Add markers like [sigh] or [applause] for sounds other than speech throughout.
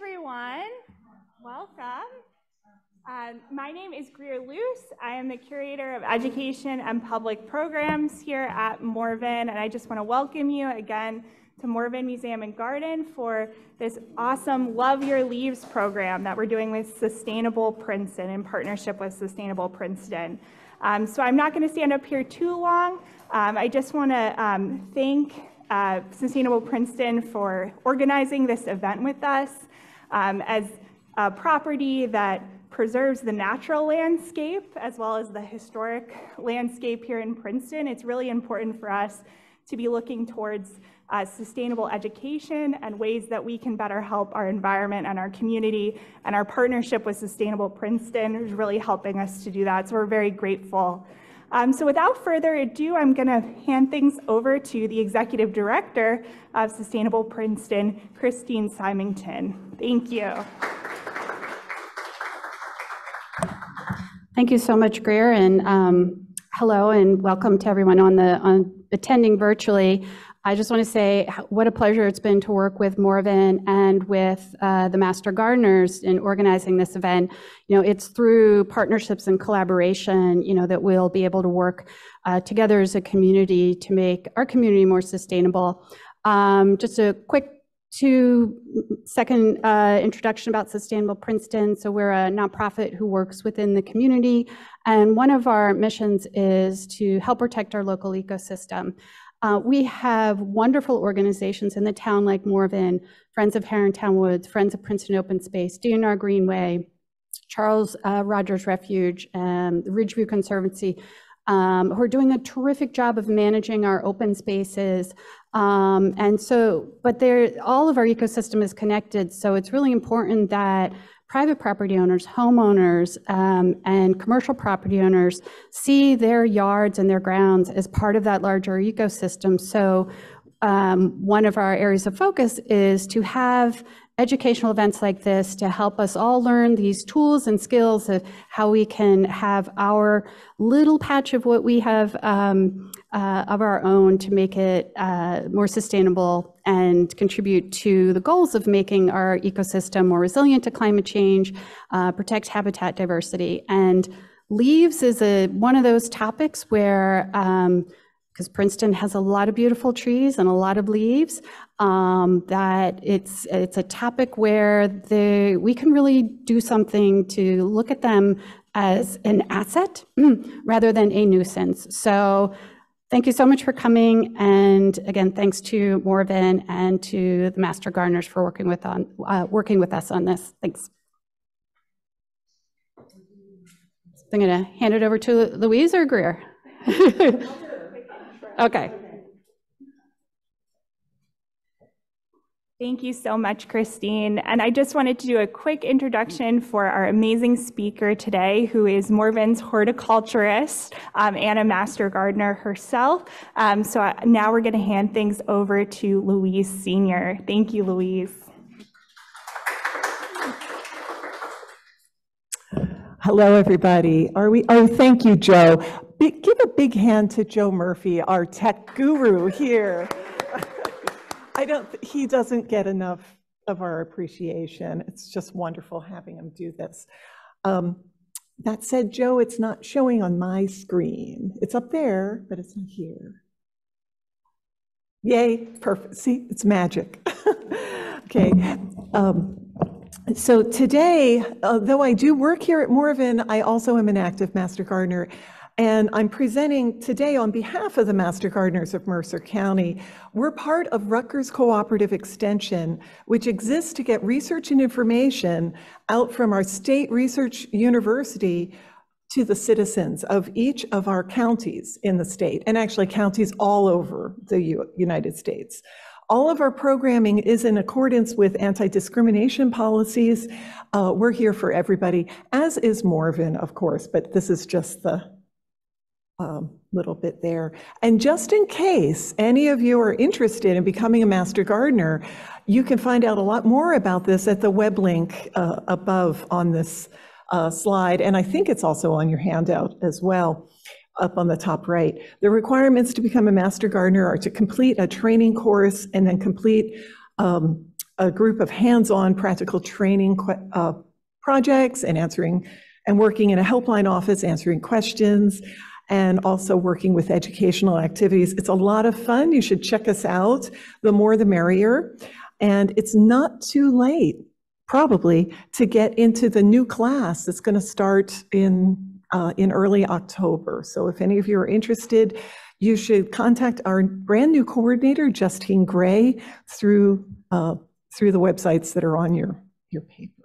everyone. Welcome. Um, my name is Greer Luce. I am the Curator of Education and Public Programs here at Morven, and I just want to welcome you again to Morven Museum and Garden for this awesome Love Your Leaves program that we're doing with Sustainable Princeton in partnership with Sustainable Princeton. Um, so I'm not going to stand up here too long. Um, I just want to um, thank uh, Sustainable Princeton for organizing this event with us um, as a property that preserves the natural landscape as well as the historic landscape here in Princeton. It's really important for us to be looking towards uh, sustainable education and ways that we can better help our environment and our community. And our partnership with Sustainable Princeton is really helping us to do that. So we're very grateful. Um, so without further ado, I'm going to hand things over to the Executive Director of Sustainable Princeton, Christine Symington. Thank you. Thank you so much, Greer, and um, hello and welcome to everyone on the on attending virtually. I just want to say what a pleasure it's been to work with Morven and with uh, the Master Gardeners in organizing this event. You know, it's through partnerships and collaboration, you know, that we'll be able to work uh, together as a community to make our community more sustainable. Um, just a quick two second uh, introduction about Sustainable Princeton. So we're a nonprofit who works within the community, and one of our missions is to help protect our local ecosystem. Uh, we have wonderful organizations in the town like Morven, Friends of Herrontown Woods, Friends of Princeton Open Space, D&R Greenway, Charles uh, Rogers Refuge, and the Ridgeview Conservancy, um, who are doing a terrific job of managing our open spaces. Um, and so, but they're, all of our ecosystem is connected, so it's really important that private property owners, homeowners, um, and commercial property owners see their yards and their grounds as part of that larger ecosystem. So um, one of our areas of focus is to have educational events like this to help us all learn these tools and skills of how we can have our little patch of what we have um, uh, of our own to make it uh, more sustainable and contribute to the goals of making our ecosystem more resilient to climate change, uh, protect habitat diversity. And leaves is a, one of those topics where um, because Princeton has a lot of beautiful trees and a lot of leaves, um, that it's, it's a topic where the, we can really do something to look at them as an asset [clears throat] rather than a nuisance. So thank you so much for coming. And again, thanks to Morven and to the Master Gardeners for working with, on, uh, working with us on this. Thanks. I'm going to hand it over to Louise or Greer. [laughs] Okay. Thank you so much, Christine. And I just wanted to do a quick introduction for our amazing speaker today, who is Morven's horticulturist um, and a master gardener herself. Um, so uh, now we're going to hand things over to Louise Senior Thank you, Louise. Hello, everybody. Are we? Oh, thank you, Joe big, give a big hand to Joe Murphy, our tech guru here. I don't, he doesn't get enough of our appreciation. It's just wonderful having him do this. Um, that said, Joe, it's not showing on my screen. It's up there, but it's not here. Yay, perfect. See, it's magic. [laughs] okay. Um, so today, uh, though I do work here at Morven, I also am an active master gardener. And I'm presenting today on behalf of the Master Gardeners of Mercer County. We're part of Rutgers Cooperative Extension, which exists to get research and information out from our state research university to the citizens of each of our counties in the state, and actually counties all over the U United States. All of our programming is in accordance with anti-discrimination policies. Uh, we're here for everybody, as is Morven, of course, but this is just the little bit there. And just in case any of you are interested in becoming a master gardener, you can find out a lot more about this at the web link uh, above on this uh, slide. And I think it's also on your handout as well, up on the top right. The requirements to become a master gardener are to complete a training course and then complete um, a group of hands-on practical training uh, projects and answering, and working in a helpline office, answering questions, and also working with educational activities. It's a lot of fun. You should check us out. The more, the merrier. And it's not too late, probably, to get into the new class that's going to start in, uh, in early October. So if any of you are interested, you should contact our brand-new coordinator, Justine Gray, through, uh, through the websites that are on your, your paper.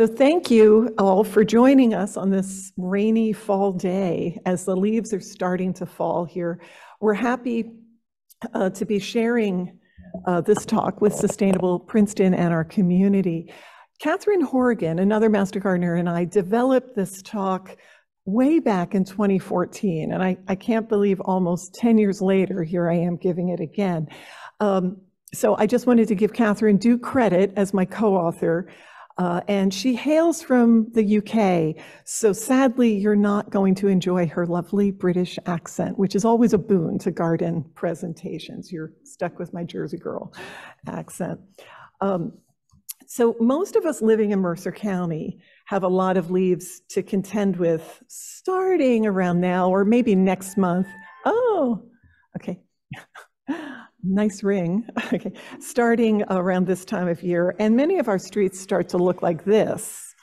So thank you all for joining us on this rainy fall day as the leaves are starting to fall here. We're happy uh, to be sharing uh, this talk with Sustainable Princeton and our community. Catherine Horgan, another Master Gardener, and I developed this talk way back in 2014, and I, I can't believe almost 10 years later, here I am giving it again. Um, so I just wanted to give Catherine due credit as my co-author. Uh, and she hails from the UK, so sadly, you're not going to enjoy her lovely British accent, which is always a boon to garden presentations. You're stuck with my Jersey girl accent. Um, so most of us living in Mercer County have a lot of leaves to contend with starting around now or maybe next month. Oh, okay. [laughs] nice ring. [laughs] Okay, starting around this time of year, and many of our streets start to look like this.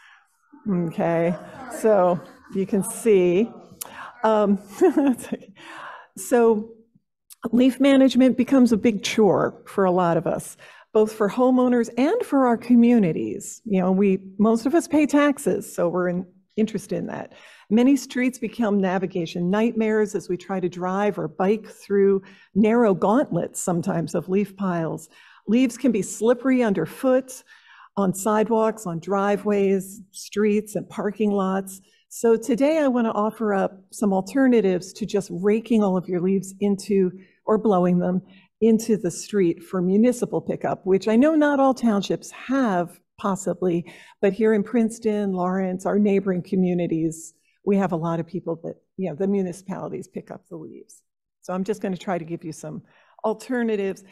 Okay, so you can see. Um, [laughs] so leaf management becomes a big chore for a lot of us, both for homeowners and for our communities. You know, we most of us pay taxes, so we're in, interested in that. Many streets become navigation nightmares as we try to drive or bike through narrow gauntlets sometimes of leaf piles. Leaves can be slippery underfoot on sidewalks, on driveways, streets, and parking lots. So today I want to offer up some alternatives to just raking all of your leaves into or blowing them into the street for municipal pickup, which I know not all townships have possibly, but here in Princeton, Lawrence, our neighboring communities, we have a lot of people that, you know, the municipalities pick up the leaves. So I'm just going to try to give you some alternatives.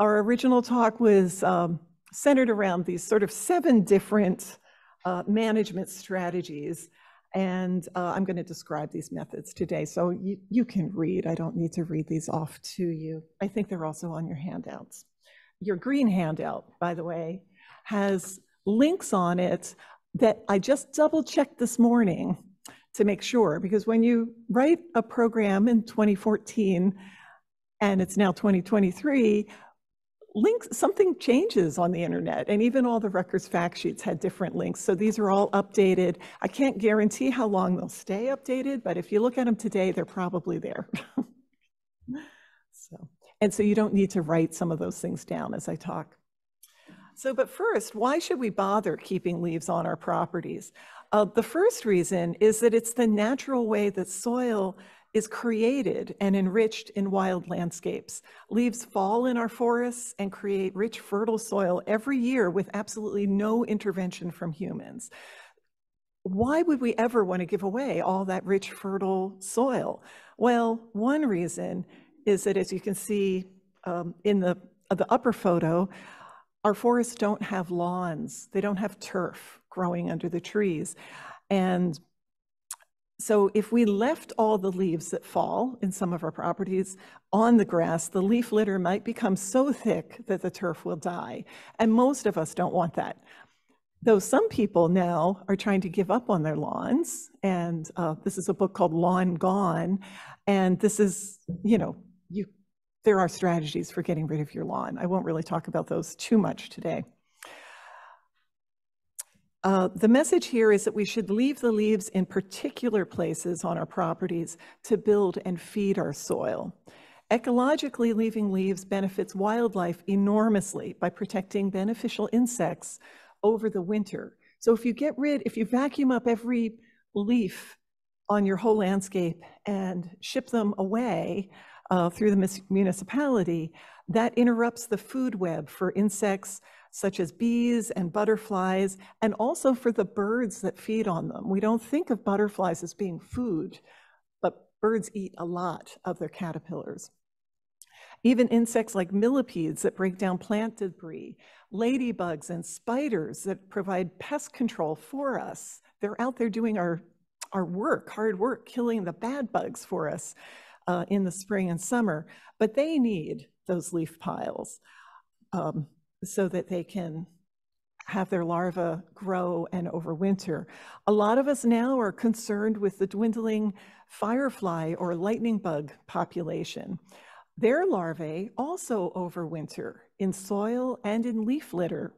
Our original talk was um, centered around these sort of seven different uh, management strategies. And uh, I'm going to describe these methods today. So you, you can read. I don't need to read these off to you. I think they're also on your handouts. Your green handout, by the way, has links on it that I just double checked this morning to make sure, because when you write a program in 2014 and it's now 2023, links, something changes on the internet and even all the Rutgers fact sheets had different links. So these are all updated. I can't guarantee how long they'll stay updated, but if you look at them today, they're probably there. [laughs] so, and so you don't need to write some of those things down as I talk. So, but first, why should we bother keeping leaves on our properties? Uh, the first reason is that it's the natural way that soil is created and enriched in wild landscapes. Leaves fall in our forests and create rich, fertile soil every year with absolutely no intervention from humans. Why would we ever want to give away all that rich, fertile soil? Well, one reason is that, as you can see um, in the, uh, the upper photo, our forests don't have lawns, they don't have turf growing under the trees. And so if we left all the leaves that fall in some of our properties on the grass, the leaf litter might become so thick that the turf will die. And most of us don't want that. Though some people now are trying to give up on their lawns, and uh, this is a book called Lawn Gone, and this is, you know, you there are strategies for getting rid of your lawn. I won't really talk about those too much today. Uh, the message here is that we should leave the leaves in particular places on our properties to build and feed our soil. Ecologically, leaving leaves benefits wildlife enormously by protecting beneficial insects over the winter. So if you get rid, if you vacuum up every leaf on your whole landscape and ship them away, uh, through the municipality, that interrupts the food web for insects such as bees and butterflies, and also for the birds that feed on them. We don't think of butterflies as being food, but birds eat a lot of their caterpillars. even insects like millipedes that break down plant debris, ladybugs and spiders that provide pest control for us. They're out there doing our, our work, hard work, killing the bad bugs for us uh, in the spring and summer. But they need those leaf piles um, so that they can have their larvae grow and overwinter. A lot of us now are concerned with the dwindling firefly or lightning bug population. Their larvae also overwinter in soil and in leaf litter.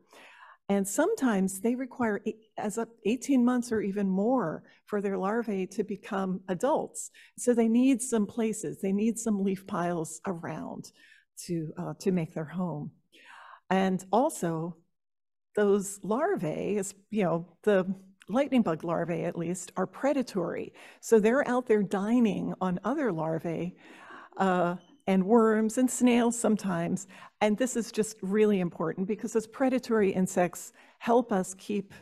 And sometimes they require as up 18 months or even more for their larvae to become adults. So they need some places, they need some leaf piles around to, uh, to make their home. And also, those larvae, you know, the lightning bug larvae at least, are predatory. So they're out there dining on other larvae uh, and worms and snails sometimes. And this is just really important because those predatory insects help us keep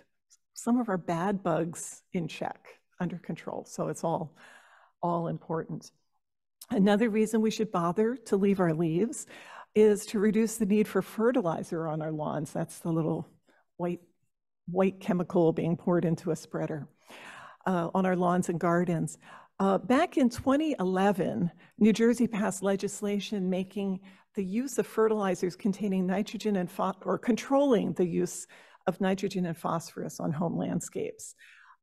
some of our bad bugs in check, under control. So it's all, all important. Another reason we should bother to leave our leaves is to reduce the need for fertilizer on our lawns. That's the little white, white chemical being poured into a spreader uh, on our lawns and gardens. Uh, back in 2011, New Jersey passed legislation making the use of fertilizers containing nitrogen and or controlling the use of nitrogen and phosphorus on home landscapes.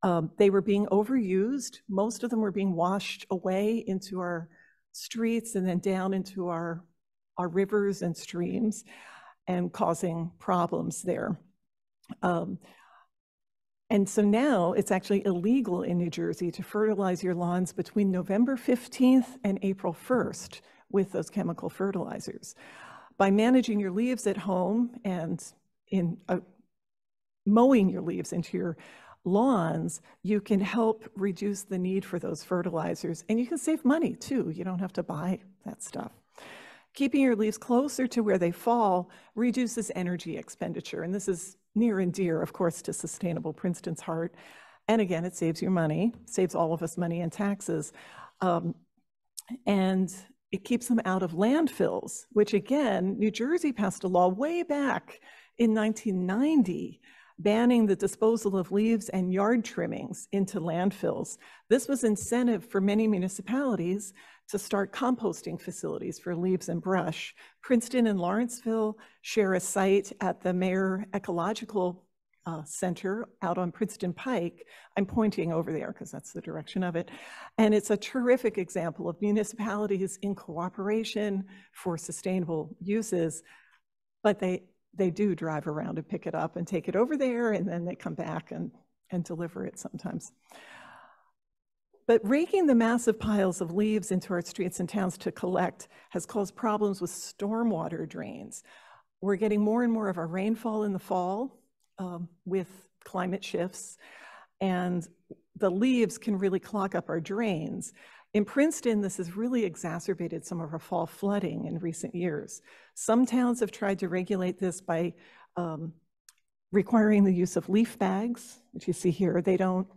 Um, they were being overused. Most of them were being washed away into our streets and then down into our our rivers and streams and causing problems there. Um, and so now it's actually illegal in New Jersey to fertilize your lawns between November 15th and April 1st with those chemical fertilizers. By managing your leaves at home and in uh, mowing your leaves into your lawns, you can help reduce the need for those fertilizers and you can save money too. You don't have to buy that stuff. Keeping your leaves closer to where they fall reduces energy expenditure. And this is near and dear, of course, to sustainable Princeton's heart. And again, it saves you money, saves all of us money in taxes. Um, and it keeps them out of landfills, which again, New Jersey passed a law way back in 1990 banning the disposal of leaves and yard trimmings into landfills. This was incentive for many municipalities to start composting facilities for leaves and brush. Princeton and Lawrenceville share a site at the Mayer Ecological uh, Center out on Princeton Pike. I'm pointing over there because that's the direction of it. And it's a terrific example of municipalities in cooperation for sustainable uses, but they, they do drive around and pick it up and take it over there, and then they come back and, and deliver it sometimes. But raking the massive piles of leaves into our streets and towns to collect has caused problems with stormwater drains. We're getting more and more of our rainfall in the fall um, with climate shifts, and the leaves can really clog up our drains. In Princeton, this has really exacerbated some of our fall flooding in recent years. Some towns have tried to regulate this by um, requiring the use of leaf bags, which you see here. They don't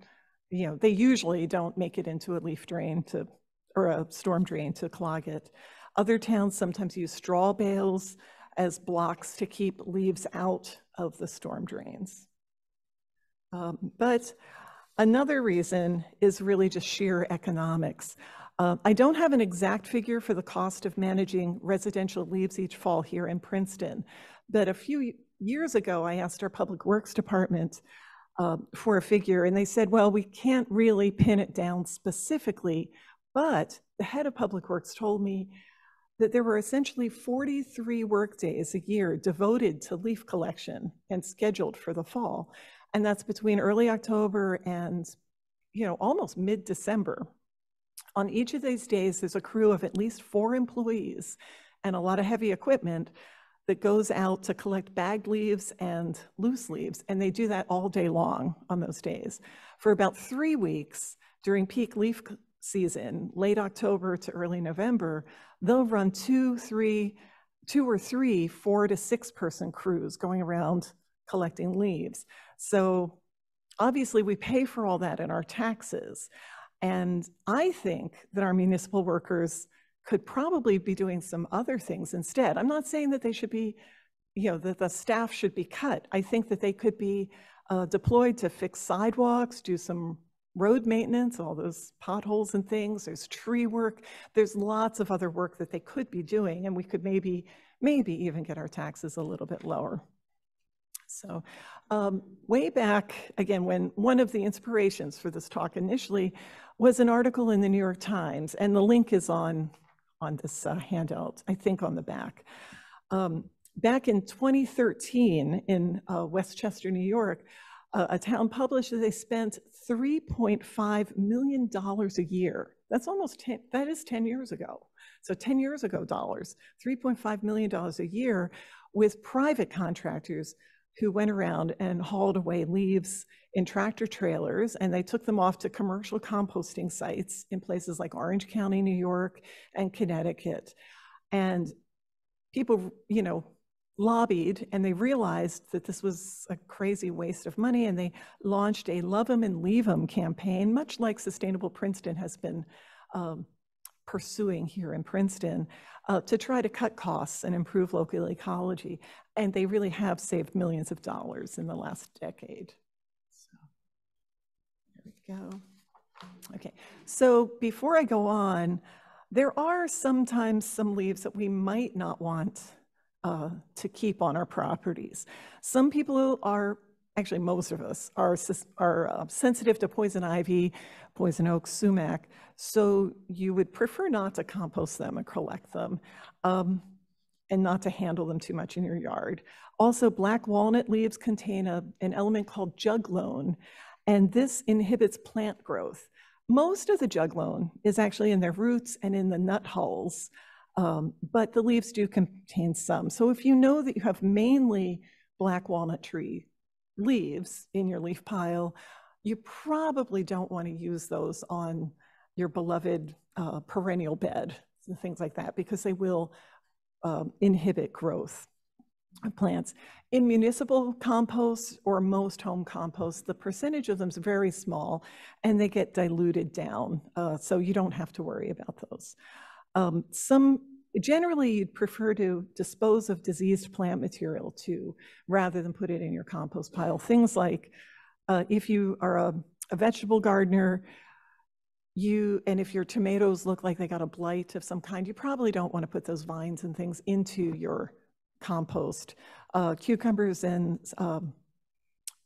you know, they usually don't make it into a leaf drain to, or a storm drain to clog it. Other towns sometimes use straw bales as blocks to keep leaves out of the storm drains. Um, but another reason is really just sheer economics. Uh, I don't have an exact figure for the cost of managing residential leaves each fall here in Princeton, but a few years ago, I asked our Public Works Department uh, for a figure, and they said, well, we can't really pin it down specifically, but the head of Public Works told me that there were essentially 43 workdays a year devoted to leaf collection and scheduled for the fall. And that's between early October and, you know, almost mid-December. On each of these days, there's a crew of at least four employees and a lot of heavy equipment that goes out to collect bagged leaves and loose leaves, and they do that all day long on those days. For about three weeks during peak leaf season, late October to early November, they'll run two, three, two or three four to six person crews going around collecting leaves. So obviously we pay for all that in our taxes. And I think that our municipal workers could probably be doing some other things instead. I'm not saying that they should be, you know, that the staff should be cut. I think that they could be uh, deployed to fix sidewalks, do some road maintenance, all those potholes and things. There's tree work. There's lots of other work that they could be doing, and we could maybe, maybe even get our taxes a little bit lower. So um, way back, again, when one of the inspirations for this talk initially was an article in the New York Times, and the link is on, on this uh, handout, I think on the back. Um, back in 2013 in uh, Westchester, New York, uh, a town published that they spent $3.5 million a year. That's almost 10, that is 10 years ago. So 10 years ago dollars, $3.5 million a year with private contractors who went around and hauled away leaves in tractor trailers and they took them off to commercial composting sites in places like Orange County, New York, and Connecticut. And people, you know, lobbied and they realized that this was a crazy waste of money and they launched a love love 'em and leave leave 'em campaign, much like Sustainable Princeton has been um, pursuing here in Princeton uh, to try to cut costs and improve local ecology. And they really have saved millions of dollars in the last decade. So, there we go. Okay, so before I go on, there are sometimes some leaves that we might not want uh, to keep on our properties. Some people are, actually most of us, are, are uh, sensitive to poison ivy, poison oak, sumac, so you would prefer not to compost them and collect them um, and not to handle them too much in your yard. Also, black walnut leaves contain a, an element called juglone, and this inhibits plant growth. Most of the juglone is actually in their roots and in the nut hulls, um, but the leaves do contain some. So if you know that you have mainly black walnut tree leaves in your leaf pile, you probably don't want to use those on your beloved uh, perennial bed and things like that because they will um, inhibit growth of plants. In municipal compost or most home compost, the percentage of them is very small and they get diluted down. Uh, so you don't have to worry about those. Um, some generally you'd prefer to dispose of diseased plant material too, rather than put it in your compost pile. Things like uh, if you are a, a, vegetable gardener, you and if your tomatoes look like they got a blight of some kind, you probably don't want to put those vines and things into your compost. Uh, cucumbers and um,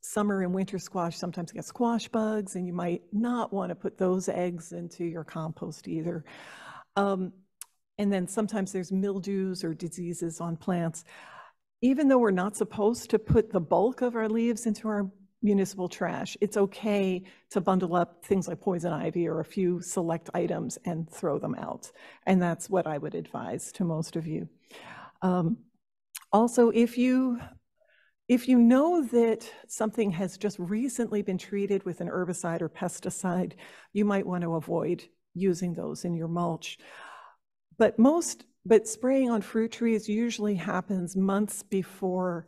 summer and winter squash sometimes get squash bugs, and you might not want to put those eggs into your compost either. Um, and then sometimes there's mildews or diseases on plants. Even though we're not supposed to put the bulk of our leaves into our municipal trash, it's okay to bundle up things like poison ivy or a few select items and throw them out. And that's what I would advise to most of you. Um, also, if you if you know that something has just recently been treated with an herbicide or pesticide, you might want to avoid using those in your mulch. But most, but spraying on fruit trees usually happens months before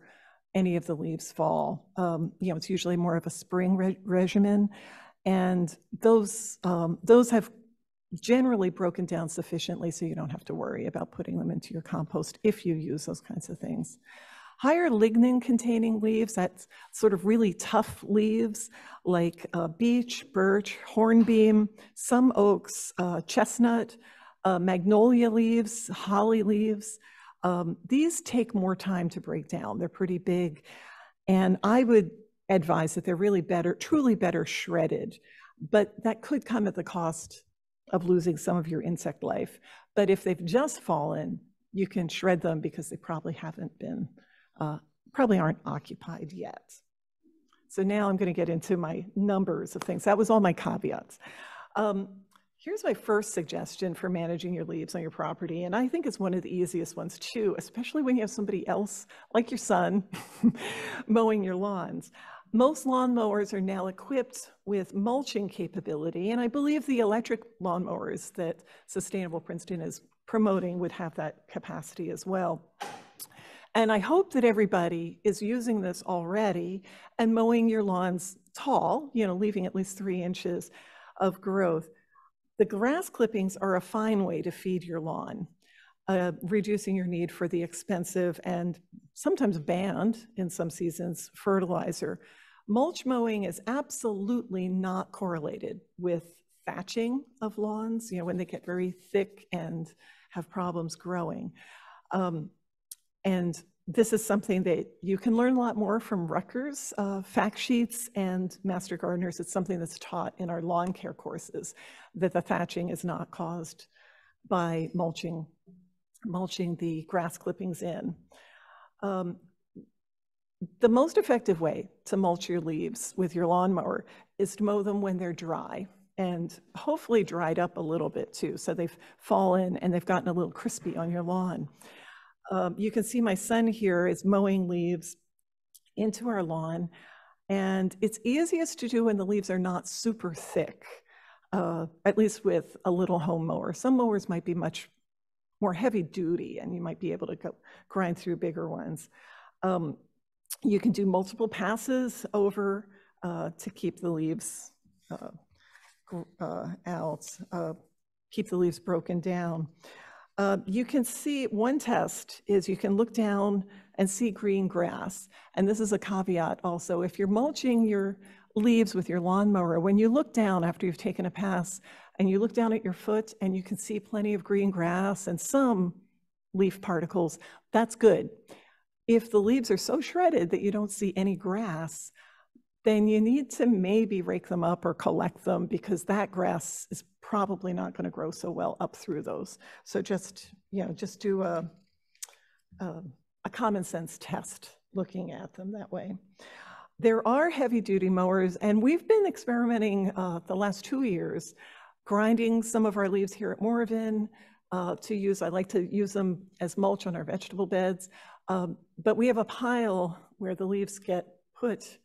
any of the leaves fall. Um, you know, it's usually more of a spring re regimen, and those um, those have generally broken down sufficiently so you don't have to worry about putting them into your compost if you use those kinds of things. Higher lignin containing leaves, that's sort of really tough leaves like uh, beech, birch, hornbeam, some oaks, uh, chestnut, uh, magnolia leaves, holly leaves. Um, these take more time to break down. They're pretty big. And I would advise that they're really better, truly better shredded. But that could come at the cost of losing some of your insect life. But if they've just fallen, you can shred them because they probably haven't been, uh, probably aren't occupied yet. So now I'm going to get into my numbers of things. That was all my caveats. Um, Here's my first suggestion for managing your leaves on your property, and I think it's one of the easiest ones too, especially when you have somebody else, like your son, [laughs] mowing your lawns. Most lawn mowers are now equipped with mulching capability, and I believe the electric lawn mowers that Sustainable Princeton is promoting would have that capacity as well. And I hope that everybody is using this already and mowing your lawns tall, you know, leaving at least three inches of growth. The grass clippings are a fine way to feed your lawn, uh, reducing your need for the expensive and sometimes banned in some seasons fertilizer. Mulch mowing is absolutely not correlated with thatching of lawns, you know, when they get very thick and have problems growing. Um, and this is something that you can learn a lot more from Rutgers uh, fact sheets and Master Gardeners. It's something that's taught in our lawn care courses, that the thatching is not caused by mulching, mulching the grass clippings in. Um, the most effective way to mulch your leaves with your lawnmower is to mow them when they're dry and hopefully dried up a little bit too. So they've fallen and they've gotten a little crispy on your lawn. Um, you can see my son here is mowing leaves into our lawn. And it's easiest to do when the leaves are not super thick, uh, at least with a little home mower. Some mowers might be much more heavy duty and you might be able to go grind through bigger ones. Um, you can do multiple passes over uh, to keep the leaves uh, uh, out, uh, keep the leaves broken down. Uh, you can see, one test is you can look down and see green grass. And this is a caveat also. If you're mulching your leaves with your lawnmower, when you look down after you've taken a pass and you look down at your foot and you can see plenty of green grass and some leaf particles, that's good. If the leaves are so shredded that you don't see any grass, then you need to maybe rake them up or collect them because that grass is probably not going to grow so well up through those. So just, you know, just do a, a, a common sense test looking at them that way. There are heavy duty mowers and we've been experimenting uh, the last two years, grinding some of our leaves here at Morven uh, to use, I like to use them as mulch on our vegetable beds. Um, but we have a pile where the leaves get put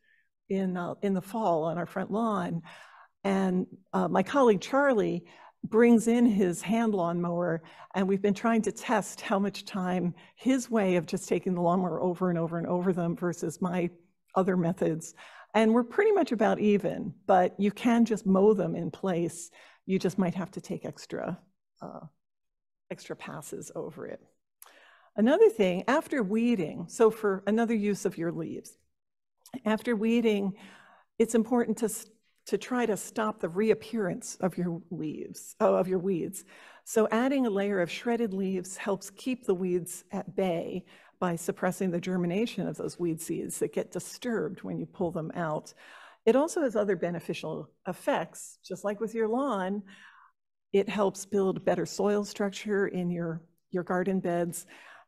in, uh, in the fall on our front lawn. And uh, my colleague Charlie brings in his hand lawnmower, and we've been trying to test how much time his way of just taking the lawnmower over and over and over them versus my other methods. And we're pretty much about even, but you can just mow them in place. You just might have to take extra, uh, extra passes over it. Another thing, after weeding, so for another use of your leaves, after weeding, it's important to, to try to stop the reappearance of your leaves, oh, of your weeds. So adding a layer of shredded leaves helps keep the weeds at bay by suppressing the germination of those weed seeds that get disturbed when you pull them out. It also has other beneficial effects, just like with your lawn. It helps build better soil structure in your, your garden beds,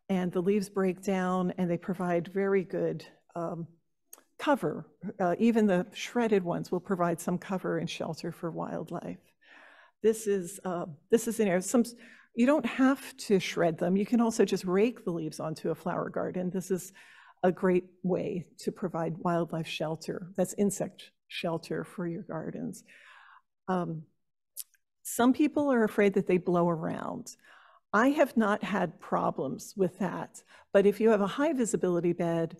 and the leaves break down and they provide very good um, cover. Uh, even the shredded ones will provide some cover and shelter for wildlife. This is, uh, this is an area, some, you don't have to shred them. You can also just rake the leaves onto a flower garden. This is a great way to provide wildlife shelter. That's insect shelter for your gardens. Um, some people are afraid that they blow around. I have not had problems with that, but if you have a high visibility bed,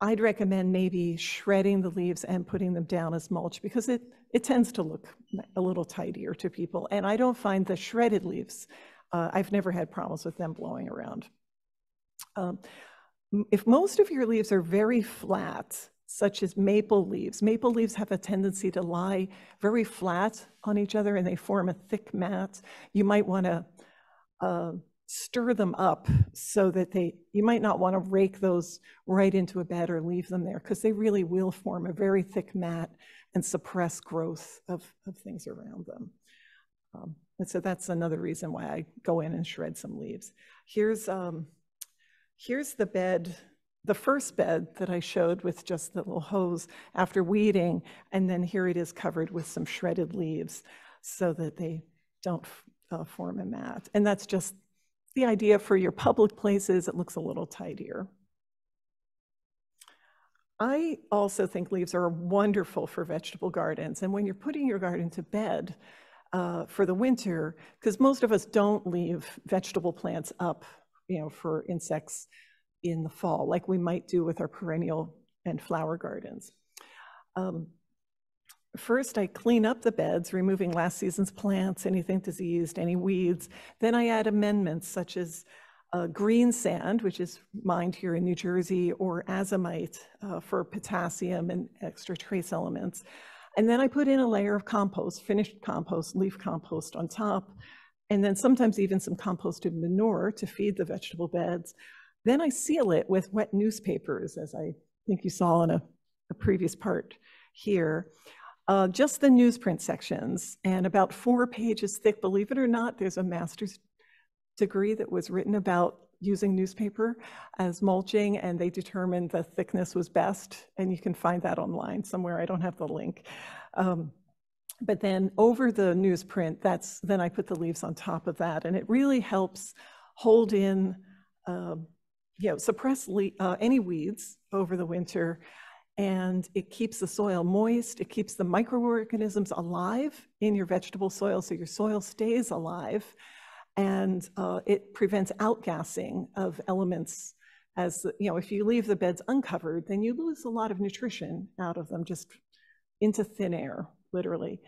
I'd recommend maybe shredding the leaves and putting them down as mulch because it, it tends to look a little tidier to people. And I don't find the shredded leaves, uh, I've never had problems with them blowing around. Um, if most of your leaves are very flat, such as maple leaves, maple leaves have a tendency to lie very flat on each other and they form a thick mat. You might want to uh, stir them up so that they, you might not want to rake those right into a bed or leave them there because they really will form a very thick mat and suppress growth of, of things around them. Um, and so that's another reason why I go in and shred some leaves. Here's, um, here's the bed, the first bed that I showed with just the little hose after weeding, and then here it is covered with some shredded leaves so that they don't uh, form a mat. And that's just the idea for your public places, it looks a little tidier. I also think leaves are wonderful for vegetable gardens. And when you're putting your garden to bed uh, for the winter, because most of us don't leave vegetable plants up, you know, for insects in the fall, like we might do with our perennial and flower gardens. Um, first I clean up the beds, removing last season's plants, anything diseased, any weeds. Then I add amendments such as uh, green sand, which is mined here in New Jersey, or azomite uh, for potassium and extra trace elements. And then I put in a layer of compost, finished compost, leaf compost on top, and then sometimes even some composted manure to feed the vegetable beds. Then I seal it with wet newspapers, as I think you saw in a, a previous part here. Uh, just the newsprint sections and about four pages thick. Believe it or not, there's a master's degree that was written about using newspaper as mulching and they determined the thickness was best and you can find that online somewhere. I don't have the link. Um, but then over the newsprint, that's then I put the leaves on top of that and it really helps hold in, uh, you know, suppress uh, any weeds over the winter and it keeps the soil moist. It keeps the microorganisms alive in your vegetable soil so your soil stays alive. And uh, it prevents outgassing of elements as, you know, if you leave the beds uncovered, then you lose a lot of nutrition out of them just into thin air, literally.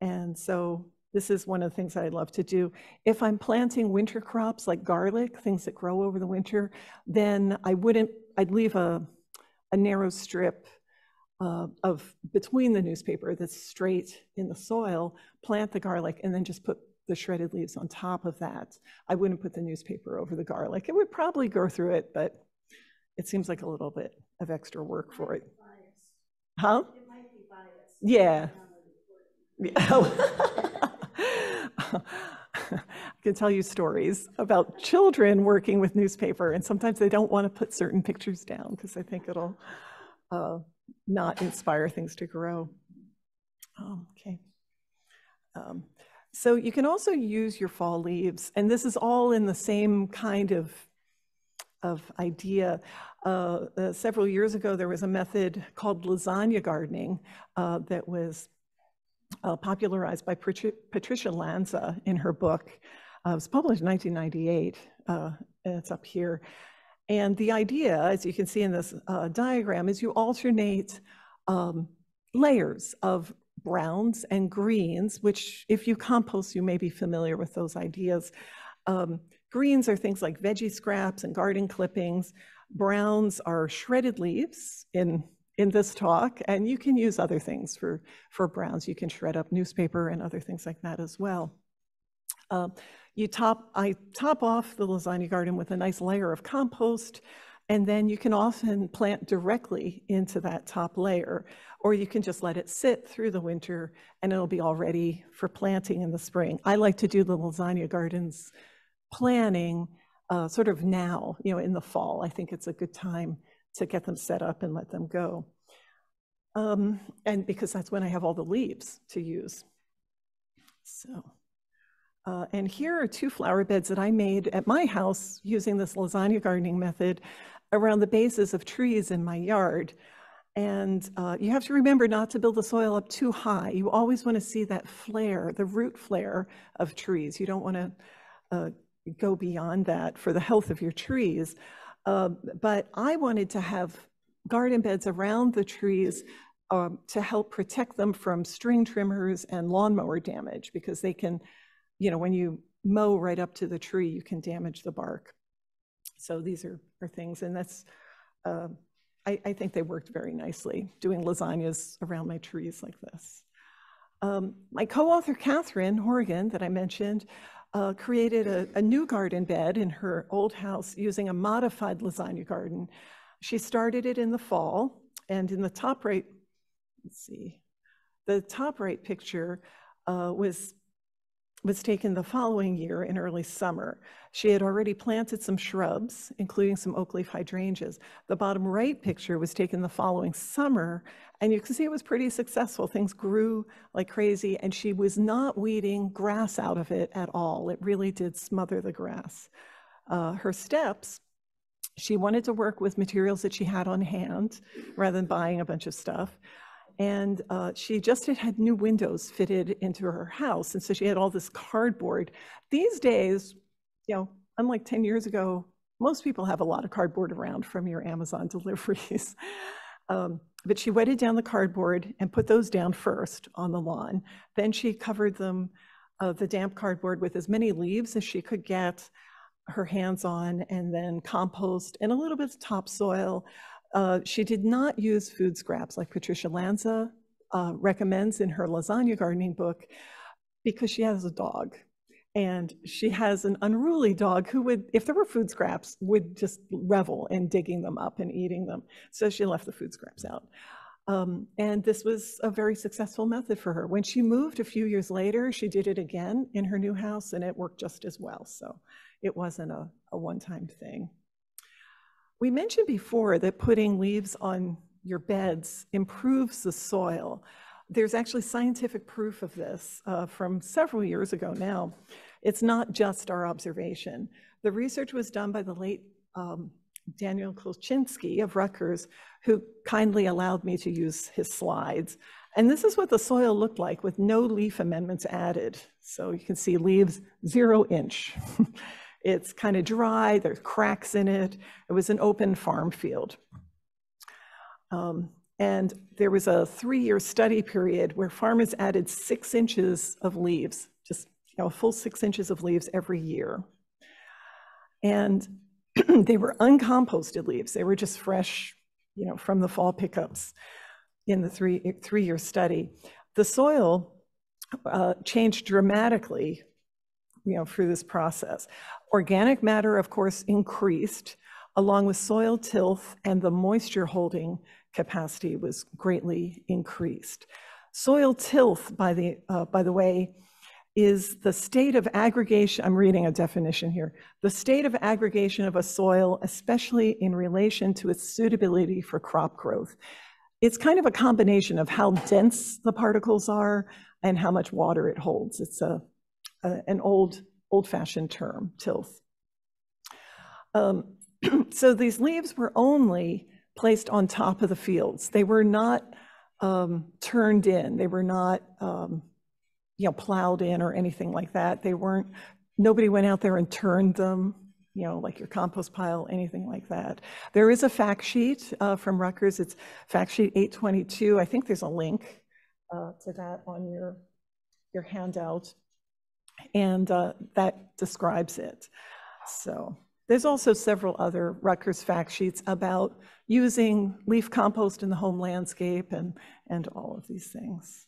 And so this is one of the things I love to do. If I'm planting winter crops like garlic, things that grow over the winter, then I wouldn't, I'd leave a, a narrow strip uh, of between the newspaper that's straight in the soil, plant the garlic, and then just put the shredded leaves on top of that. I wouldn't put the newspaper over the garlic. It would probably go through it, but it seems like a little bit of extra work for it. Huh? Yeah. I [laughs] [laughs] can tell you stories about children working with newspaper, and sometimes they don't want to put certain pictures down because they think it'll uh, not inspire things to grow. Um, okay. Um, so you can also use your fall leaves, and this is all in the same kind of, of idea. Uh, uh, several years ago, there was a method called lasagna gardening uh, that was uh, popularized by Patricia Lanza in her book. Uh, it was published in 1998, uh, and it's up here. And the idea, as you can see in this uh, diagram, is you alternate um, layers of browns and greens, which if you compost, you may be familiar with those ideas. Um, greens are things like veggie scraps and garden clippings. Browns are shredded leaves in, in this talk, and you can use other things for, for browns. You can shred up newspaper and other things like that as well. Uh, you top, I top off the lasagna garden with a nice layer of compost, and then you can often plant directly into that top layer, or you can just let it sit through the winter and it'll be all ready for planting in the spring. I like to do the lasagna gardens planning uh, sort of now, you know, in the fall. I think it's a good time to get them set up and let them go. Um, and because that's when I have all the leaves to use. So. Uh, and here are two flower beds that I made at my house using this lasagna gardening method around the bases of trees in my yard. And uh, you have to remember not to build the soil up too high. You always want to see that flare, the root flare of trees. You don't want to uh, go beyond that for the health of your trees. Uh, but I wanted to have garden beds around the trees um, to help protect them from string trimmers and lawnmower damage because they can you know, when you mow right up to the tree, you can damage the bark. So these are, are things, and that's, uh, I, I, think they worked very nicely, doing lasagnas around my trees like this. Um, my co-author, Catherine Horgan, that I mentioned, uh, created a, a new garden bed in her old house using a modified lasagna garden. She started it in the fall, and in the top right, let's see, the top right picture uh, was was taken the following year in early summer. She had already planted some shrubs, including some oak leaf hydrangeas. The bottom right picture was taken the following summer, and you can see it was pretty successful. Things grew like crazy, and she was not weeding grass out of it at all. It really did smother the grass. Uh, her steps, she wanted to work with materials that she had on hand rather than buying a bunch of stuff and uh, she just had had new windows fitted into her house, and so she had all this cardboard. These days, you know, unlike 10 years ago, most people have a lot of cardboard around from your Amazon [laughs] deliveries. um, But she wetted down the cardboard and put those down first on the lawn. Then she covered them, uh, the damp cardboard with as many leaves as she could get her hands on, and then compost and a little bit of topsoil. Uh, She did not use food scraps like Patricia Lanza uh, recommends in her lasagna gardening book because she has a dog. And she has an unruly dog who would, if there were food scraps, would just revel in digging them up and eating them. So she left the food scraps out. Um, and this was a very successful method for her. When she moved a few years later, she did it again in her new house and it worked just as well. So it wasn't a, a one-time thing. We mentioned before that putting leaves on your beds improves the soil. There's actually scientific proof of this uh, from several years ago now. It's not just our observation. The research was done by the late um, Daniel Kluchinski of Rutgers, who kindly allowed me to use his slides. And this is what the soil looked like with no leaf amendments added. So you can see leaves zero inch. [laughs] it's kind of dry, there's cracks in it. It was an open farm field. Um, and there was a three-year study period where farmers added six inches of leaves, just you know, a full six inches of leaves every year. And [clears throat] they were uncomposted leaves. They were just fresh, you know, from the fall pickups in the three, three-year study. The soil uh, changed dramatically, you know, through this process. Organic matter, of course, increased, along with soil tilth and the moisture holding capacity was greatly increased. Soil tilth, by the, uh, by the way, is the state of aggregation, I'm reading a definition here, the state of aggregation of a soil, especially in relation to its suitability for crop growth. It's kind of a combination of how dense the particles are and how much water it holds. It's a, a an old, old-fashioned term, tilth. Um, [clears throat] so these leaves were only placed on top of the fields. They were not um, turned in. They were not, um, you know, plowed in or anything like that. They weren't, nobody went out there and turned them, you know, like your compost pile, anything like that. There is a fact sheet uh, from Rutgers. It's fact sheet 822. I think there's a link uh, to that on your, your handout. And uh, that describes it. So there's also several other Rutgers fact sheets about using leaf compost in the home landscape and, and all of these things.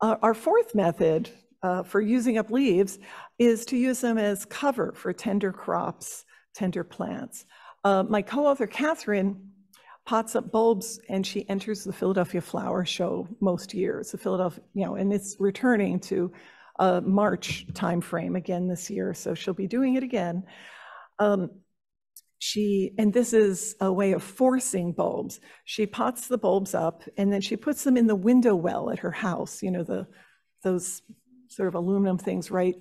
Uh, our fourth method uh, for using up leaves is to use them as cover for tender crops, tender plants. Uh, my co-author, Catherine, pots up bulbs and she enters the Philadelphia Flower Show most years. The Philadelphia, you know, and it's returning to a March timeframe again this year, so she'll be doing it again. Um, she, and this is a way of forcing bulbs. She pots the bulbs up and then she puts them in the window well at her house, you know, the, those sort of aluminum things, right?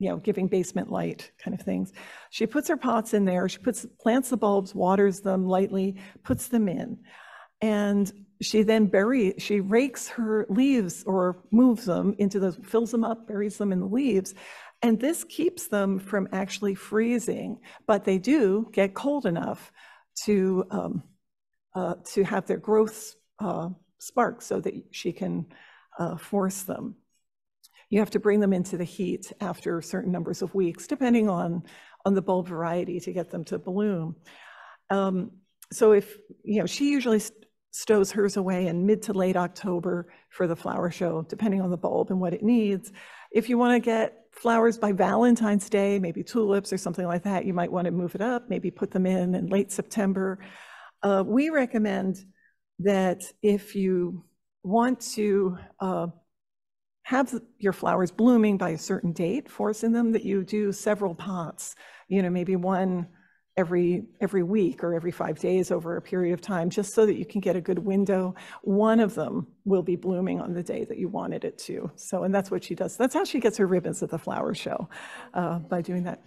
You know, giving basement light kind of things. She puts her pots in there, she puts, plants the bulbs, waters them lightly, puts them in. And she then buries, she rakes her leaves or moves them into those, fills them up, buries them in the leaves. And this keeps them from actually freezing, but they do get cold enough to, um, uh, to have their growth uh, spark so that she can uh, force them. You have to bring them into the heat after certain numbers of weeks, depending on, on the bulb variety to get them to bloom. Um, so if, you know, she usually stows hers away in mid to late October for the flower show, depending on the bulb and what it needs. If you want to get flowers by Valentine's Day, maybe tulips or something like that, you might want to move it up, maybe put them in in late September. Uh, we recommend that if you want to uh, have your flowers blooming by a certain date, forcing them, that you do several pots, you know, maybe one every, every week or every five days over a period of time, just so that you can get a good window. One of them will be blooming on the day that you wanted it to. So, and that's what she does. That's how she gets her ribbons at the flower show, uh, by doing that.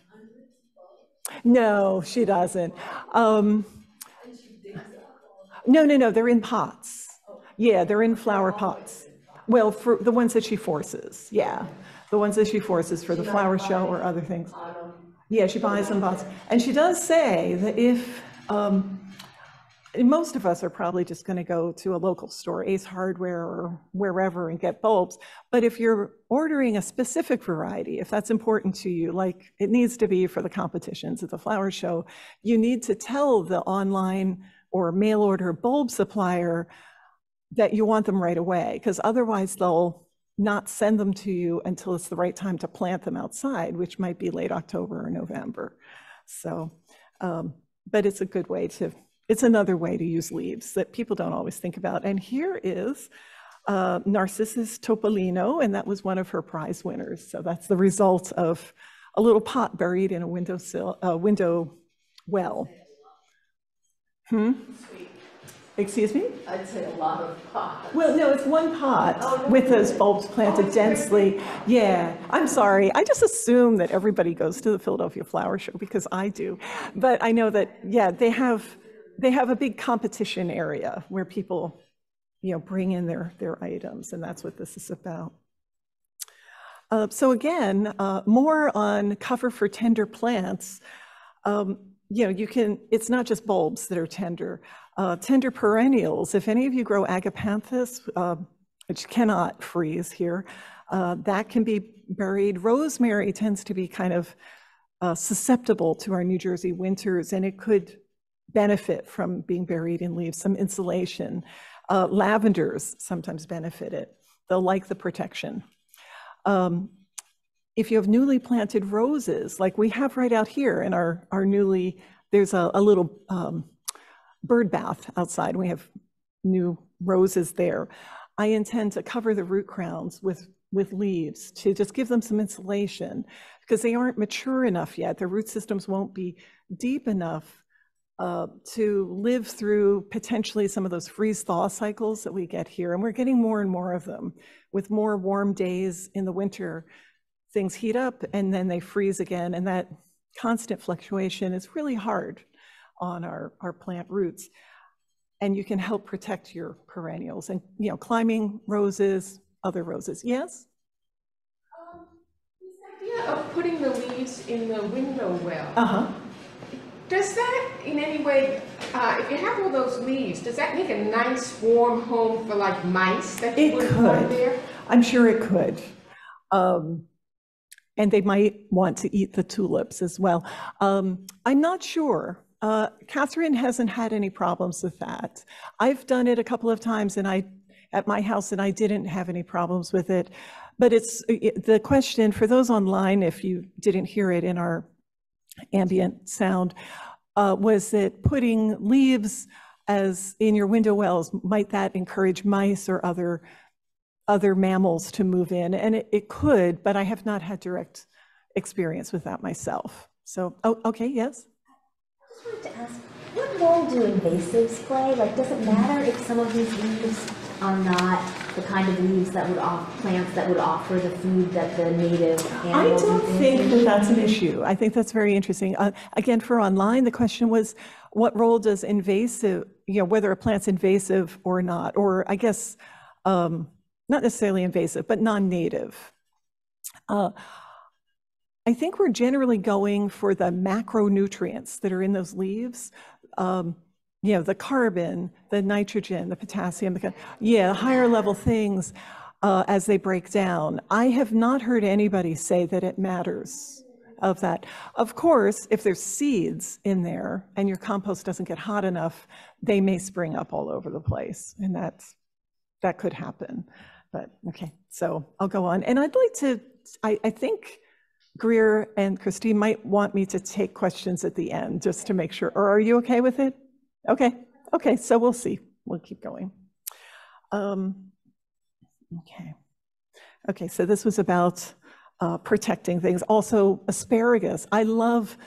No, she doesn't. Um, no, no, no, they're in pots. Yeah, they're in flower pots. Well, for the ones that she forces, yeah. The ones that she forces for the flower show or other things. Yeah, she buys them pots. And she does say that if, um, most of us are probably just going to go to a local store, Ace Hardware or wherever and get bulbs. But if you're ordering a specific variety, if that's important to you, like it needs to be for the competitions at the flower show, you need to tell the online or mail order bulb supplier that you want them right away, because otherwise they'll not send them to you until it's the right time to plant them outside, which might be late October or November. So, um, but it's a good way to, it's another way to use leaves that people don't always think about. And here is uh, Narcissus Topolino, and that was one of her prize winners. So that's the result of a little pot buried in a windowsill, uh, window well. Hmm? Excuse me? I'd say a lot of pots. Well, no, it's one pot with those bulbs planted densely. Yeah, I'm sorry. I just assume that everybody goes to the Philadelphia Flower Show because I do. But I know that, yeah, they have, they have a big competition area where people, you know, bring in their, their items, and that's what this is about. Uh, So again, uh, more on cover for tender plants. Um, You know, you can, it's not just bulbs that are tender. Uh, Tender perennials, if any of you grow agapanthus, uh, which cannot freeze here, uh, that can be buried. Rosemary tends to be kind of uh, susceptible to our New Jersey winters, and it could benefit from being buried in leaves, some insulation. Uh, Lavenders sometimes benefit it. They'll like the protection. Um, if you have newly planted roses, like we have right out here in our, our newly, there's a, a little um, bird bath outside. We have new roses there. I intend to cover the root crowns with, with leaves to just give them some insulation because they aren't mature enough yet. Their root systems won't be deep enough uh, to live through potentially some of those freeze thaw cycles that we get here. And we're getting more and more of them with more warm days in the winter things heat up and then they freeze again. And that constant fluctuation is really hard on our, our plant roots. And you can help protect your perennials and, you know, climbing roses, other roses. Yes? Um, This idea of putting the leaves in the window well, Uh-huh. does that in any way, uh, if you have all those leaves, does that make a nice warm home for like mice that It you would want could. there? I'm sure it could. Um, And they might want to eat the tulips as well. Um, I'm not sure. Uh, Catherine hasn't had any problems with that. I've done it a couple of times and I, at my house, and I didn't have any problems with it. But it's, it- the question, for those online, if you didn't hear it in our ambient sound, uh, was that putting leaves as in your window wells, might that encourage mice or other other mammals to move in, and it, it could, but I have not had direct experience with that myself. So, oh, okay, yes? I just wanted to ask, what role do invasives play? Like, does it matter if some of these leaves are not the kind of leaves that would off, plants that would offer the food that the native animals? I don't think that that's an issue. I think that's very interesting. Uh, Again, for online, the question was, what role does invasive, you know, whether a plant's invasive or not, or I guess, um, not necessarily invasive, but non-native. Uh, I think we're generally going for the macronutrients that are in those leaves. Um, You know, the carbon, the nitrogen, the potassium, the, yeah, higher level things uh, as they break down. I have not heard anybody say that it matters of that. Of course, if there's seeds in there and your compost doesn't get hot enough, they may spring up all over the place, and that's, that could happen. But, okay, so I'll go on. And I'd like to, I, I think Greer and Christine might want me to take questions at the end, just to make sure. Or are you okay with it? Okay, okay, so we'll see. We'll keep going. Um, Okay. Okay, so this was about uh, protecting things. Also asparagus. I love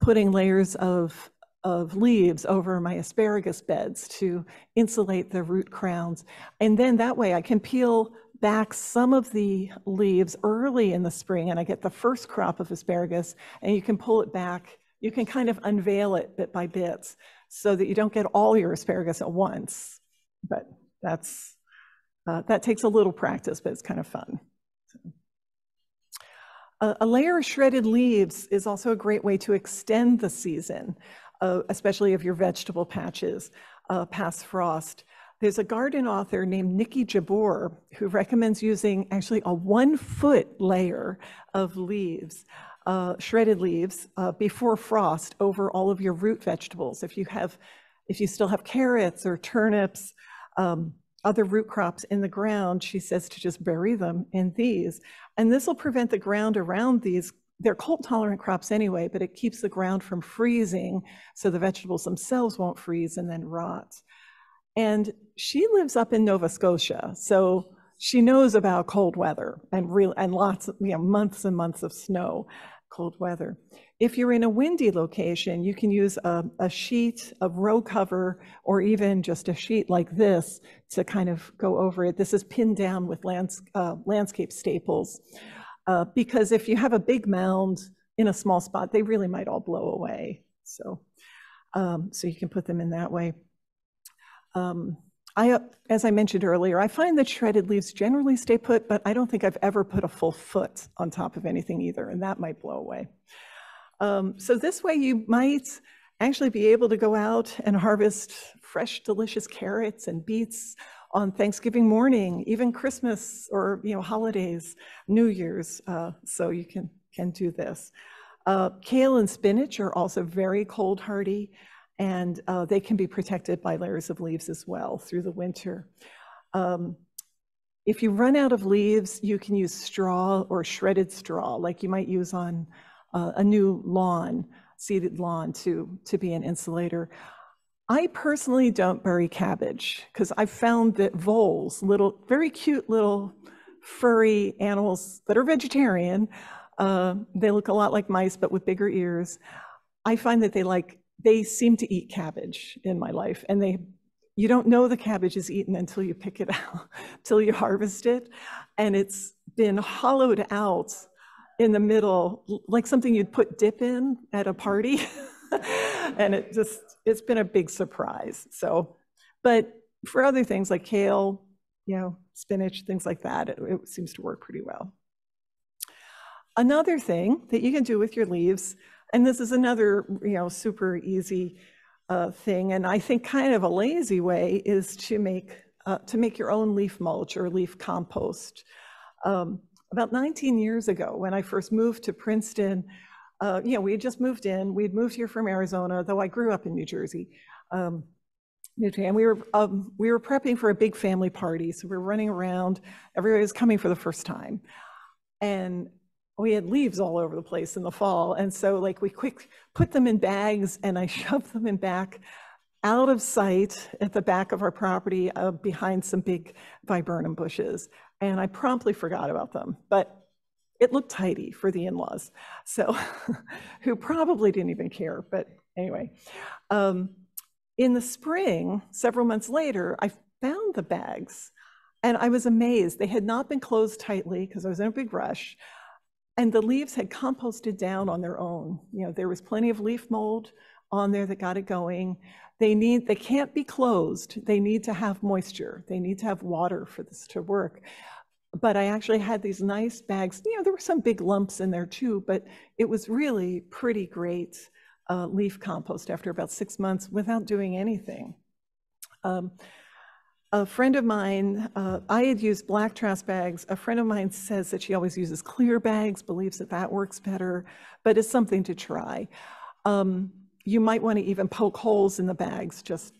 putting layers of, of leaves over my asparagus beds to insulate the root crowns. And then that way I can peel back some of the leaves early in the spring and I get the first crop of asparagus and you can pull it back. You can kind of unveil it bit by bit so that you don't get all your asparagus at once. But that's, uh, that takes a little practice, but it's kind of fun. A, a layer of shredded leaves is also a great way to extend the season, uh, especially of your vegetable patches. uh, past frost. There's a garden author named Niki Jabbour who recommends using actually a one-foot layer of leaves, uh, shredded leaves, uh, before frost over all of your root vegetables. If you have, if you still have carrots or turnips, um, other root crops in the ground, she says to just bury them in these. And this will prevent the ground around these. They're cold tolerant crops anyway, but it keeps the ground from freezing so the vegetables themselves won't freeze and then rot. And she lives up in Nova Scotia, so she knows about cold weather and real and lots of you know months and months of snow, cold weather. If you're in a windy location, you can use a, a sheet of row cover or even just a sheet like this to kind of go over it. This is pinned down with lands, uh, landscape staples. Uh, because if you have a big mound in a small spot, they really might all blow away. So, um, so you can put them in that way. Um, I, uh, as I mentioned earlier, I find that shredded leaves generally stay put, but I don't think I've ever put a full foot on top of anything either, and that might blow away. Um, so this way you might actually be able to go out and harvest fresh, delicious carrots and beets on Thanksgiving morning, even Christmas or you know holidays, New Year's. Uh, so you can can do this. Uh, kale and spinach are also very cold hardy and uh, they can be protected by layers of leaves as well through the winter. Um, if you run out of leaves, you can use straw or shredded straw, like you might use on uh, a new lawn, seeded lawn to, to be an insulator. I personally don't bury cabbage because I've found that voles, little, very cute little furry animals that are vegetarian, uh, they look a lot like mice but with bigger ears. I find that they like they seem to eat cabbage in my life and they you don't know the cabbage is eaten until you pick it [laughs] out until you harvest it and it's been hollowed out in the middle like something you'd put dip in at a party [laughs] and it just it's been a big surprise so but for other things like kale you know spinach things like that it, it seems to work pretty well another thing that you can do with your leaves and this is another, you know, super easy uh, thing, and I think kind of a lazy way is to make uh, to make your own leaf mulch or leaf compost. Um, about 19 years ago, when I first moved to Princeton, uh, you know, we had just moved in. We had moved here from Arizona, though I grew up in New Jersey. Um, and we were um, we were prepping for a big family party, so we were running around. Everybody was coming for the first time, and we had leaves all over the place in the fall. And so like we quick put them in bags and I [laughs] shoved them in back out of sight at the back of our property uh, behind some big viburnum bushes. And I promptly forgot about them, but it looked tidy for the in-laws. So [laughs] who probably didn't even care, but anyway. Um, in the spring, several months later, I found the bags and I was amazed. They had not been closed tightly because I was in a big rush. And the leaves had composted down on their own. You know, there was plenty of leaf mold on there that got it going. They need, they can't be closed. They need to have moisture. They need to have water for this to work. But I actually had these nice bags. You know, there were some big lumps in there too, but it was really pretty great uh, leaf compost after about six months without doing anything. Um, a friend of mine, uh, I had used black trash bags. A friend of mine says that she always uses clear bags, believes that that works better, but it's something to try. Um, you might want to even poke holes in the bags just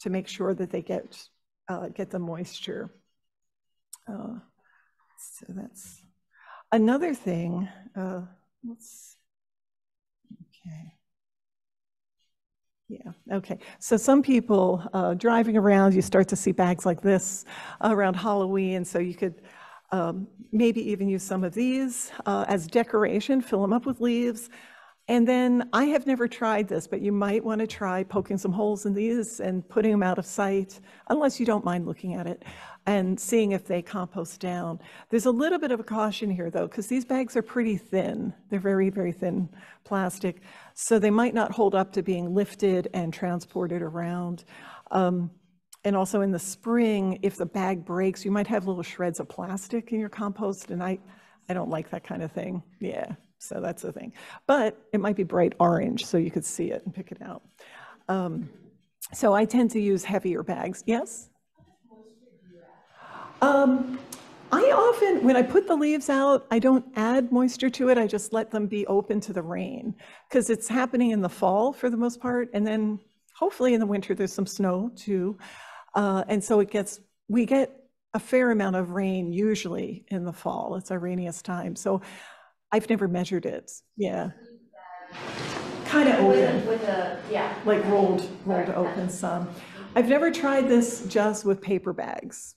to make sure that they get uh, get the moisture. Uh, so that's another thing. Uh, let's okay. Yeah, okay. So some people uh, driving around, you start to see bags like this around Halloween. So you could um, maybe even use some of these uh, as decoration, fill them up with leaves. And then I have never tried this, but you might want to try poking some holes in these and putting them out of sight, unless you don't mind looking at it and seeing if they compost down. There's a little bit of a caution here though, because these bags are pretty thin. They're very, very thin plastic. So they might not hold up to being lifted and transported around. Um, and also in the spring, if the bag breaks, you might have little shreds of plastic in your compost. And I, I don't like that kind of thing. Yeah, so that's the thing. But it might be bright orange, so you could see it and pick it out. Um, So I tend to use heavier bags. Yes? Um, I often, when I put the leaves out, I don't add moisture to it. I just let them be open to the rain because it's happening in the fall for the most part. And then hopefully in the winter, there's some snow too. Uh, and so it gets, we get a fair amount of rain usually in the fall. It's our rainiest time. So I've never measured it. Yeah. Kind of open With a, yeah. like rolled, rolled open some. I've never tried this just with paper bags.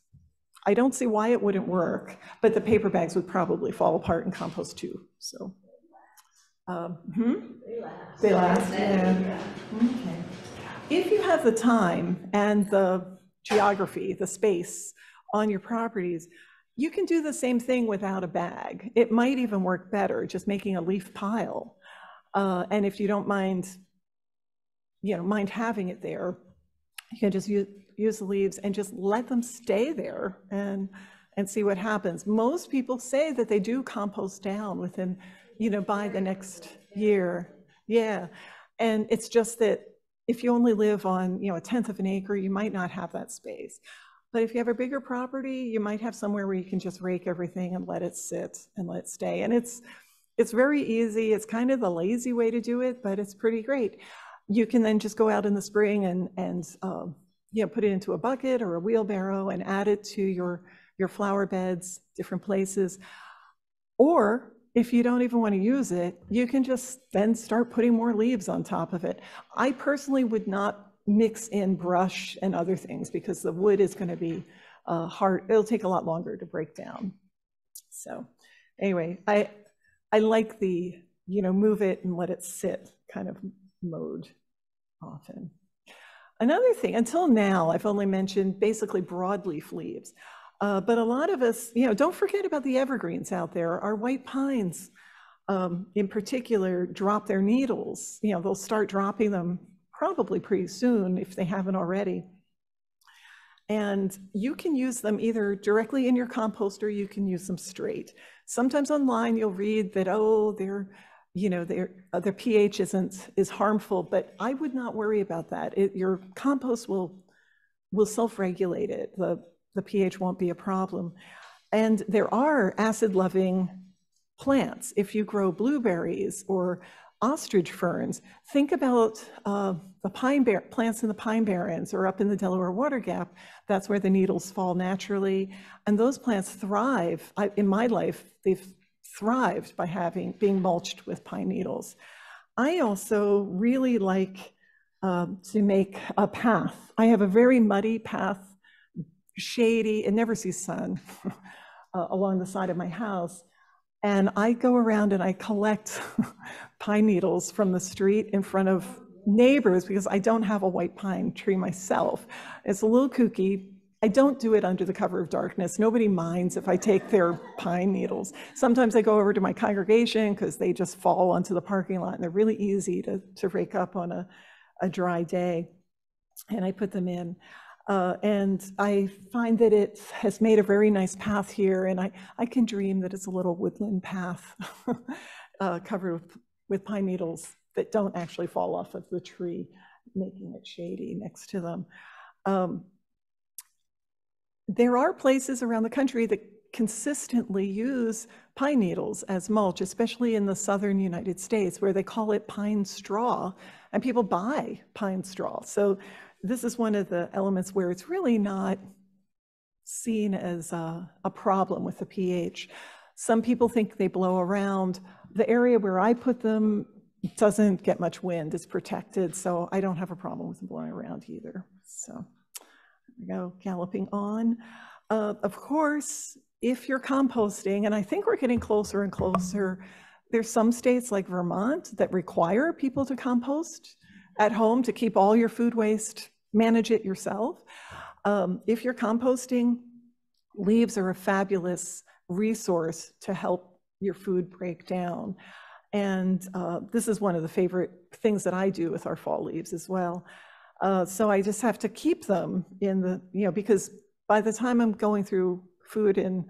I don't see why it wouldn't work, but the paper bags would probably fall apart in compost too, so. um, hmm? They last, yeah. Okay. If you have the time and the geography, the space on your properties, you can do the same thing without a bag. It might even work better, just making a leaf pile. Uh, And if you don't mind you know, mind having it there, you can just use, use the leaves and just let them stay there and, and see what happens. Most people say that they do compost down within, you know, by the next year. Yeah. And it's just that if you only live on, you know, a tenth of an acre, you might not have that space. But if you have a bigger property, you might have somewhere where you can just rake everything and let it sit and let it stay. And it's, it's very easy. It's kind of the lazy way to do it, but it's pretty great you can then just go out in the spring and, and, um, you know, put it into a bucket or a wheelbarrow and add it to your, your flower beds, different places. Or if you don't even want to use it, you can just then start putting more leaves on top of it. I personally would not mix in brush and other things because the wood is going to be uh, hard, it'll take a lot longer to break down. So anyway, I, I like the, you know, move it and let it sit kind of mode often. Another thing, until now, I've only mentioned basically broadleaf leaves. Uh, but a lot of us, you know, don't forget about the evergreens out there. Our white pines, um, in particular, drop their needles. You know, they'll start dropping them probably pretty soon if they haven't already. And you can use them either directly in your compost or you can use them straight. Sometimes online you'll read that, oh, they're you know, their, uh, their pH isn't, is harmful, but I would not worry about that. It, your compost will, will self-regulate it. The, the pH won't be a problem. And there are acid-loving plants. If you grow blueberries or ostrich ferns, think about uh, the pine bar- plants in the pine barrens or up in the Delaware Water Gap. That's where the needles fall naturally. And those plants thrive. I, in my life, they've thrived by having, being mulched with pine needles. I also really like um, to make a path. I have a very muddy path, shady, it never sees sun, [laughs] uh, along the side of my house. And I go around and I collect [laughs] pine needles from the street in front of neighbors because I don't have a white pine tree myself. It's a little kooky, I don't do it under the cover of darkness. Nobody minds if I take their pine needles. Sometimes I go over to my congregation because they just fall onto the parking lot and they're really easy to, to rake up on a, a dry day. And I put them in. Uh, and I find that it has made a very nice path here, and I, I can dream that it's a little woodland path [laughs] uh, covered with, with pine needles that don't actually fall off of the tree, making it shady next to them. Um, there are places around the country that consistently use pine needles as mulch, especially in the southern United States, where they call it pine straw, and people buy pine straw. So this is one of the elements where it's really not seen as a, a problem with the pH. Some people think they blow around. The area where I put them doesn't get much wind, it's protected, so I don't have a problem with them blowing around either, so we go galloping on. Uh, of course, if you're composting, and I think we're getting closer and closer, there's some states like Vermont that require people to compost at home to keep all your food waste, manage it yourself. Um, if you're composting, leaves are a fabulous resource to help your food break down. And uh, this is one of the favorite things that I do with our fall leaves as well. Uh, so I just have to keep them in the, you know, because by the time I'm going through food and,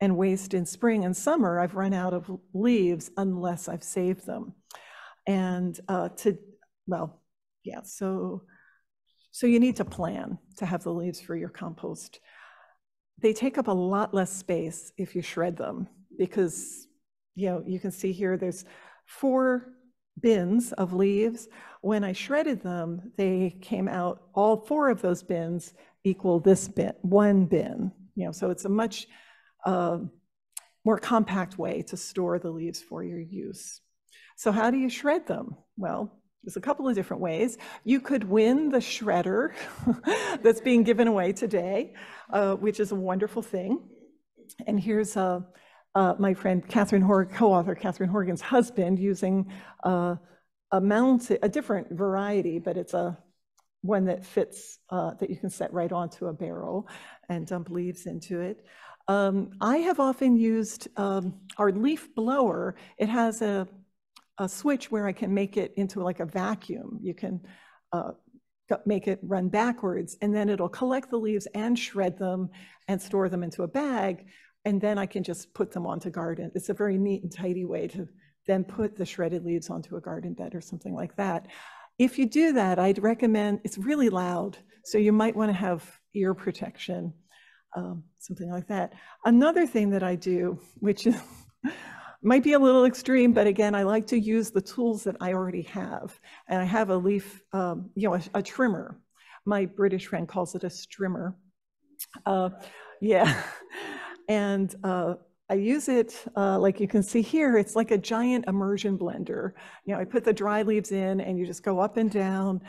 and waste in spring and summer, I've run out of leaves unless I've saved them. And uh, to, well, yeah, so So you need to plan to have the leaves for your compost. They take up a lot less space if you shred them because, you know, you can see here there's four bins of leaves. When I shredded them, they came out, all four of those bins equal this bin, one bin. You know, so it's a much uh, more compact way to store the leaves for your use. So how do you shred them? Well, there's a couple of different ways. You could win the shredder [laughs] that's being given away today, uh, which is a wonderful thing. And here's uh, uh, my friend Catherine Horg, co-author Catherine Horgan's husband, using uh, a mount, a different variety, but it's a one that fits uh, that you can set right onto a barrel and dump leaves into it. Um, I have often used um, our leaf blower. It has a a switch where I can make it into like a vacuum. You can uh, make it run backwards and then it'll collect the leaves and shred them and store them into a bag. And then I can just put them onto garden. It's a very neat and tidy way to then put the shredded leaves onto a garden bed or something like that. If you do that, I'd recommend, it's really loud, so you might want to have ear protection, um, something like that. Another thing that I do, which is [laughs] might be a little extreme, but again, I like to use the tools that I already have. And I have a leaf, um, you know, a, a, trimmer. My British friend calls it a strimmer. Uh, yeah. [laughs] and uh, I use it, uh, like you can see here, it's like a giant immersion blender. You know, I put the dry leaves in and you just go up and down.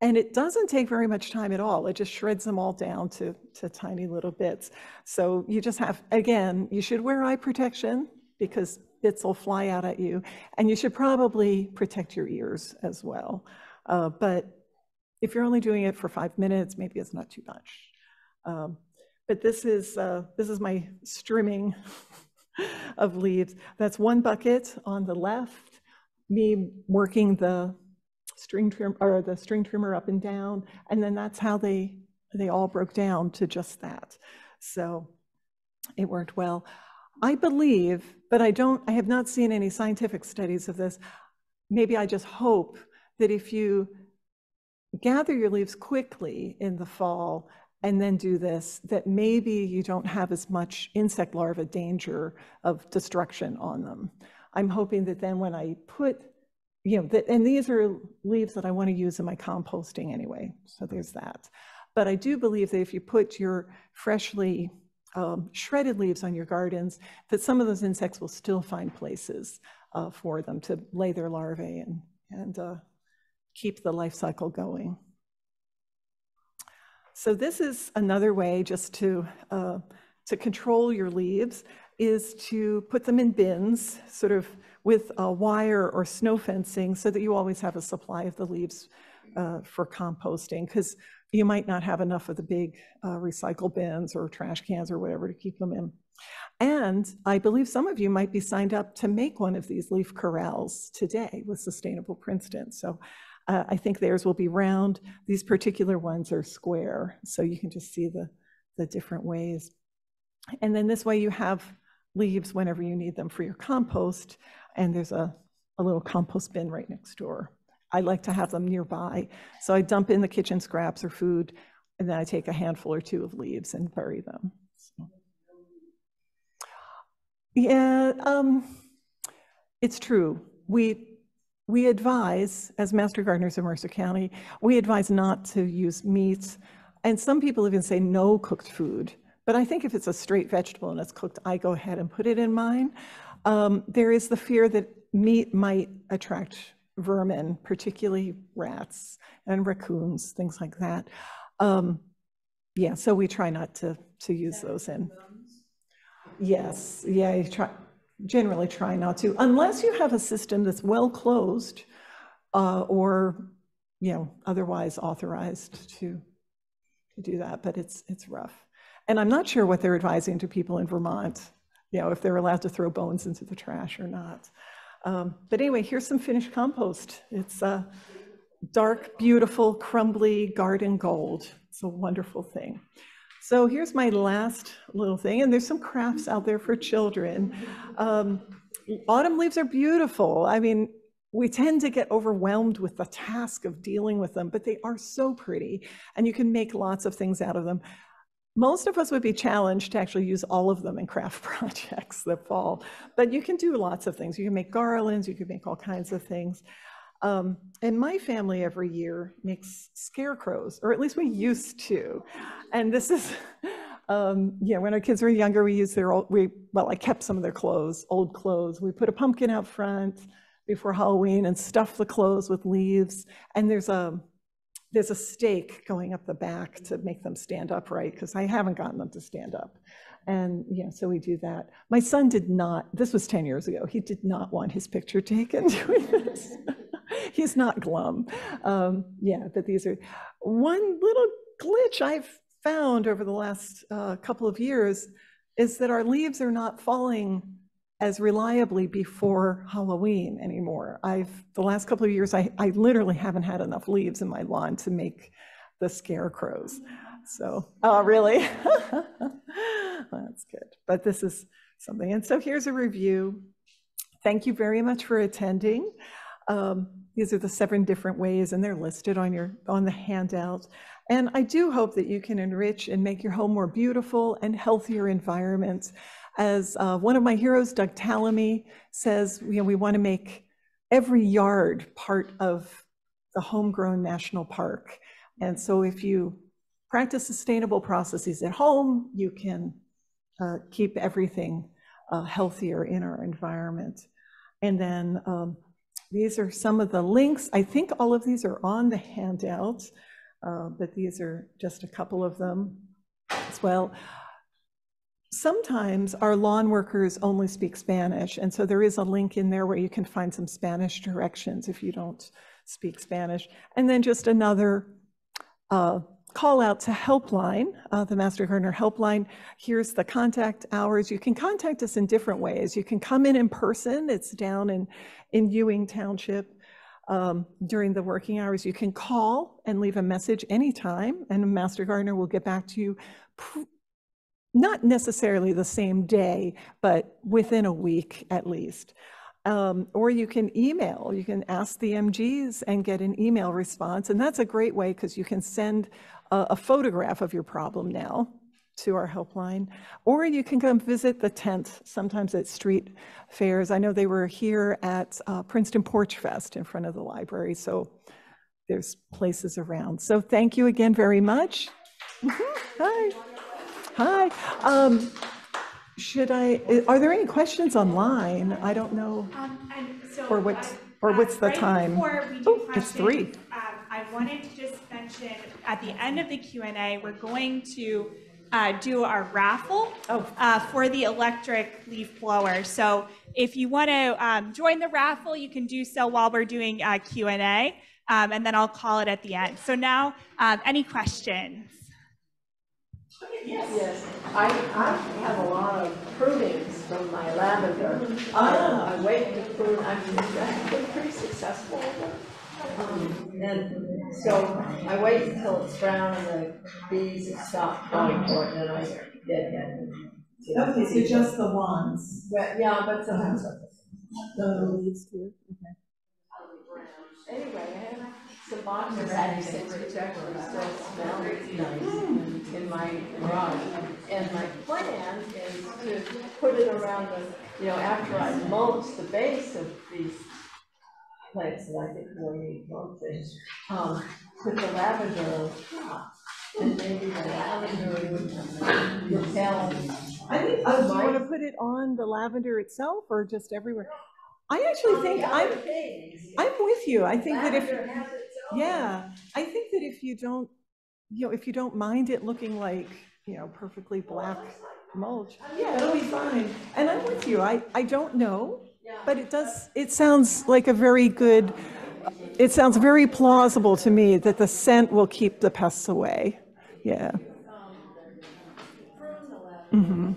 And it doesn't take very much time at all. It just shreds them all down to, to tiny little bits. So you just have, again, you should wear eye protection because bits will fly out at you. And you should probably protect your ears as well. Uh, but if you're only doing it for five minutes, maybe it's not too much. Um, but this is, uh, this is my strimming [laughs] of leaves. That's one bucket on the left, me working the string trim or the string trimmer up and down. And then that's how they, they all broke down to just that. So it worked well. I believe, but I don't, I have not seen any scientific studies of this. Maybe I just hope that if you gather your leaves quickly in the fall and then do this, that maybe you don't have as much insect larva danger of destruction on them. I'm hoping that then when I put, you know, that, and these are leaves that I want to use in my composting anyway, so there's that. But I do believe that if you put your freshly um, shredded leaves on your gardens, that some of those insects will still find places uh, for them to lay their larvae and, and uh, keep the life cycle going. So this is another way just to, uh, to control your leaves is to put them in bins, sort of with a wire or snow fencing so that you always have a supply of the leaves uh, for composting. Because you might not have enough of the big uh, recycle bins or trash cans or whatever to keep them in. And I believe some of you might be signed up to make one of these leaf corrals today with Sustainable Princeton. So uh, I think theirs will be round. These particular ones are square, so you can just see the, the different ways. And then this way you have leaves whenever you need them for your compost, and there's a, a little compost bin right next door. I like to have them nearby. So I dump in the kitchen scraps or food, and then I take a handful or two of leaves and bury them. So. Yeah, um, it's true. We we advise, as master gardeners in Mercer County, we advise not to use meats. And some people even say no cooked food. But I think if it's a straight vegetable and it's cooked, I go ahead and put it in mine. Um, there is the fear that meat might attract vermin, particularly rats and raccoons, things like that. Um, yeah, so we try not to, to use those in. Yes, yeah, you try, generally try not to, unless you have a system that's well closed uh, or, you know, otherwise authorized to, to do that, but it's, it's rough. And I'm not sure what they're advising to people in Vermont, you know, if they're allowed to throw bones into the trash or not. Um, but anyway, here's some finished compost. It's a dark, beautiful, crumbly garden gold. It's a wonderful thing. So here's my last little thing, and there's some crafts out there for children. Um, autumn leaves are beautiful. I mean, we tend to get overwhelmed with the task of dealing with them, but they are so pretty and you can make lots of things out of them. Most of us would be challenged to actually use all of them in craft [laughs] projects that fall, but you can do lots of things. You can make garlands, you can make all kinds of things. Um, and my family every year makes scarecrows, or at least we used to. And this is, [laughs] um, yeah, when our kids were younger, we used their old, we, well, I kept some of their clothes, old clothes. We put a pumpkin out front before Halloween and stuff the clothes with leaves. And there's a, there's a stake going up the back to make them stand upright because I haven't gotten them to stand up. And, know, so we do that. My son did not, this was 10 years ago, he did not want his picture taken [laughs] doing this. [laughs] He's not glum. Um, yeah, but these are one little glitch I've found over the last uh, couple of years is that our leaves are not falling as reliably before Halloween anymore. I've, the last couple of years, I, I literally haven't had enough leaves in my lawn to make the scarecrows. So, oh, really? [laughs] That's good. But this is something. And so here's a review. Thank you very much for attending. Um, These are the seven different ways, and they're listed on your, on the handout. And I do hope that you can enrich and make your home more beautiful and healthier environment. As uh, one of my heroes, Doug Tallamy, says, you know, we want to make every yard part of the homegrown national park. And so if you practice sustainable processes at home, you can uh, keep everything uh, healthier in our environment. And then um, these are some of the links. I think all of these are on the handout, uh, but these are just a couple of them as well. Sometimes our lawn workers only speak Spanish, and so there is a link in there where you can find some Spanish directions if you don't speak Spanish. And then just another uh, call out to Helpline, uh, the Master Gardener Helpline. Here's the contact hours. You can contact us in different ways. You can come in in person. It's down in, in Ewing Township um, during the working hours. You can call and leave a message anytime, and Master Gardener will get back to you not necessarily the same day, but within a week at least. Um, or you can email, you can ask the MGs and get an email response. And that's a great way because you can send a, a, photograph of your problem now to our helpline. Or you can come visit the tent, sometimes at street fairs. I know they were here at uh, Princeton Porch Fest in front of the library. So there's places around. So thank you again very much. Hi. Hi. Um, should I, are there any questions online? I don't know. Um, and so, Or what's- uh, or uh, what's the right time? Oh, it's three. I wanted to just mention, at the end of the Q and A, we're going to uh, do our raffle Oh. uh, for the electric leaf blower. So if you want to um, join the raffle, you can do so while we're doing uh, Q and A, um, and then I'll call it at the end. So now, um, any questions? Yes, I, I have a lot of prunings from my lavender. I, I wait to prune, I mean, [laughs] I've been pretty successful with it. Um, And so I wait until it's brown and the bees stop going for it, and then I get it. Okay, so just the wands. But, yeah, but sometimes. The leaves too. okay. Anyway, I have some boxes of these things which actually still smell nice in my garage. And my plan is to put it around the, you know, after I mulch the base of these plants that I think really need mulching, um, put the lavender on top. And maybe the lavender would repel. I think, oh, do you want to put it on the lavender itself or just everywhere? I actually think, I'm, I'm with you. I think that if, Lavender has its own. yeah, I think that if you don't, you know, if you don't mind it looking like, you know, perfectly black mulch, yeah, it'll be fine. And I'm with you. I, I don't know, but it does, it sounds like a very good, it sounds very plausible to me that the scent will keep the pests away. Yeah. Mm-hmm.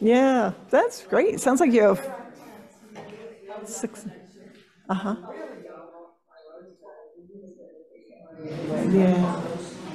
Yeah, that's great. Sounds like you have six. Uh-huh. Yeah.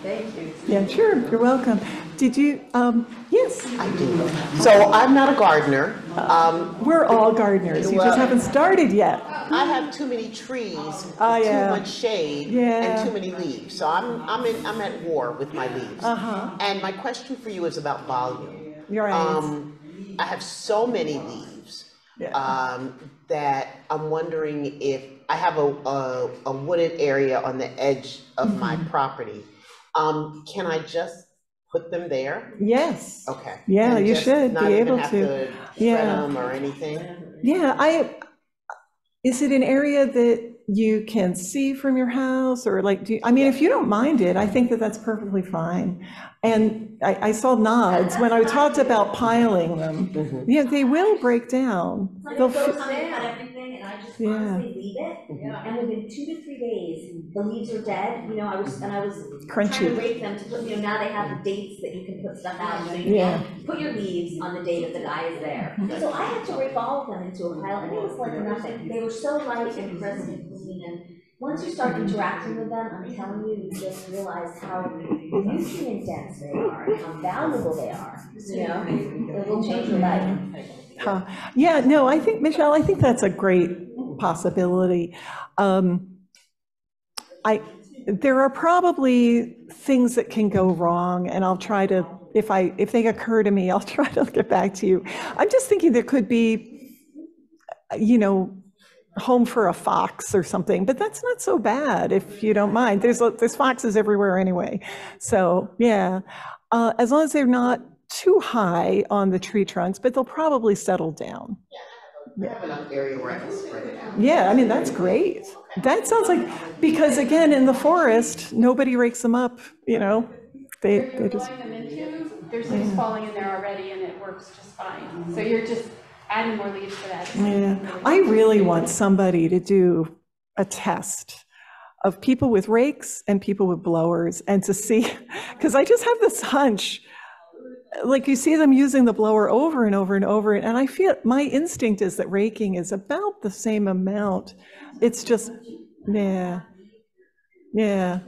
Thank you. Yeah, sure, you're welcome. Did you, um, yes, I do. So I'm not a gardener. Um, we're all gardeners. You just haven't started yet. I have too many trees, Oh, too much shade, Yeah. and too many leaves. So I'm, I'm in, I'm at war with my leaves. Uh-huh. And my question for you is about volume. You're right. Um, I have so many leaves, Yeah. um, that I'm wondering if, I have a, a, a wooded area on the edge of my Mm-hmm. property. Um, can I just put them there? Yes. Okay. Yeah, And you just should not be even able have to. shred Yeah. them or anything? Yeah, I, is it an area that you can see from your house or like, do, you- I mean, if you don't mind it, I think that that's perfectly fine. And I, I saw nods when I talked about piling them. Mm-hmm. Yeah, they will break down. Like They'll it goes and cut everything, and I just Yeah. honestly leave it, mm-hmm. and within two to three days, the leaves are dead, you know, I was, and I was trying to Crunchy. rate them to put, you know, now they have the dates that you can put stuff out, so you Yeah. can put your leaves on the day that the guy is there. Mm-hmm. So I had to rake all of them into a pile, and it was like nothing, they were so light and crisp and clean, and once you start mm-hmm. interacting with them, I'm telling you, you just realize how nutrient dense they are, and how valuable they are, you know? It will change your life. Huh. Yeah, no, I think, Michelle, I think that's a great possibility. Um, I, there are probably things that can go wrong, and I'll try to, if I, if they occur to me, [laughs] I'll try to get back to you. I'm just thinking there could be, you know, home for a fox or something, but that's not so bad if you don't mind. There's, there's foxes everywhere anyway. So, yeah, Uh, as long as they're not too high on the tree trunks, but they'll probably settle down. I have enough area where I can spread it out. Yeah, I mean, that's great. That sounds like, because again, in the forest, nobody rakes them up, you know? They, Where they you're just, growing them into, there's leaves falling in there already and it works just fine. So you're just adding more leaves to that. yeah. I really want somebody to do a test of people with rakes and people with blowers and to see, [laughs] because I just have this hunch, like you see them using the blower over and over and over, and I feel, my instinct is that raking is about the same amount. It's just, yeah, yeah.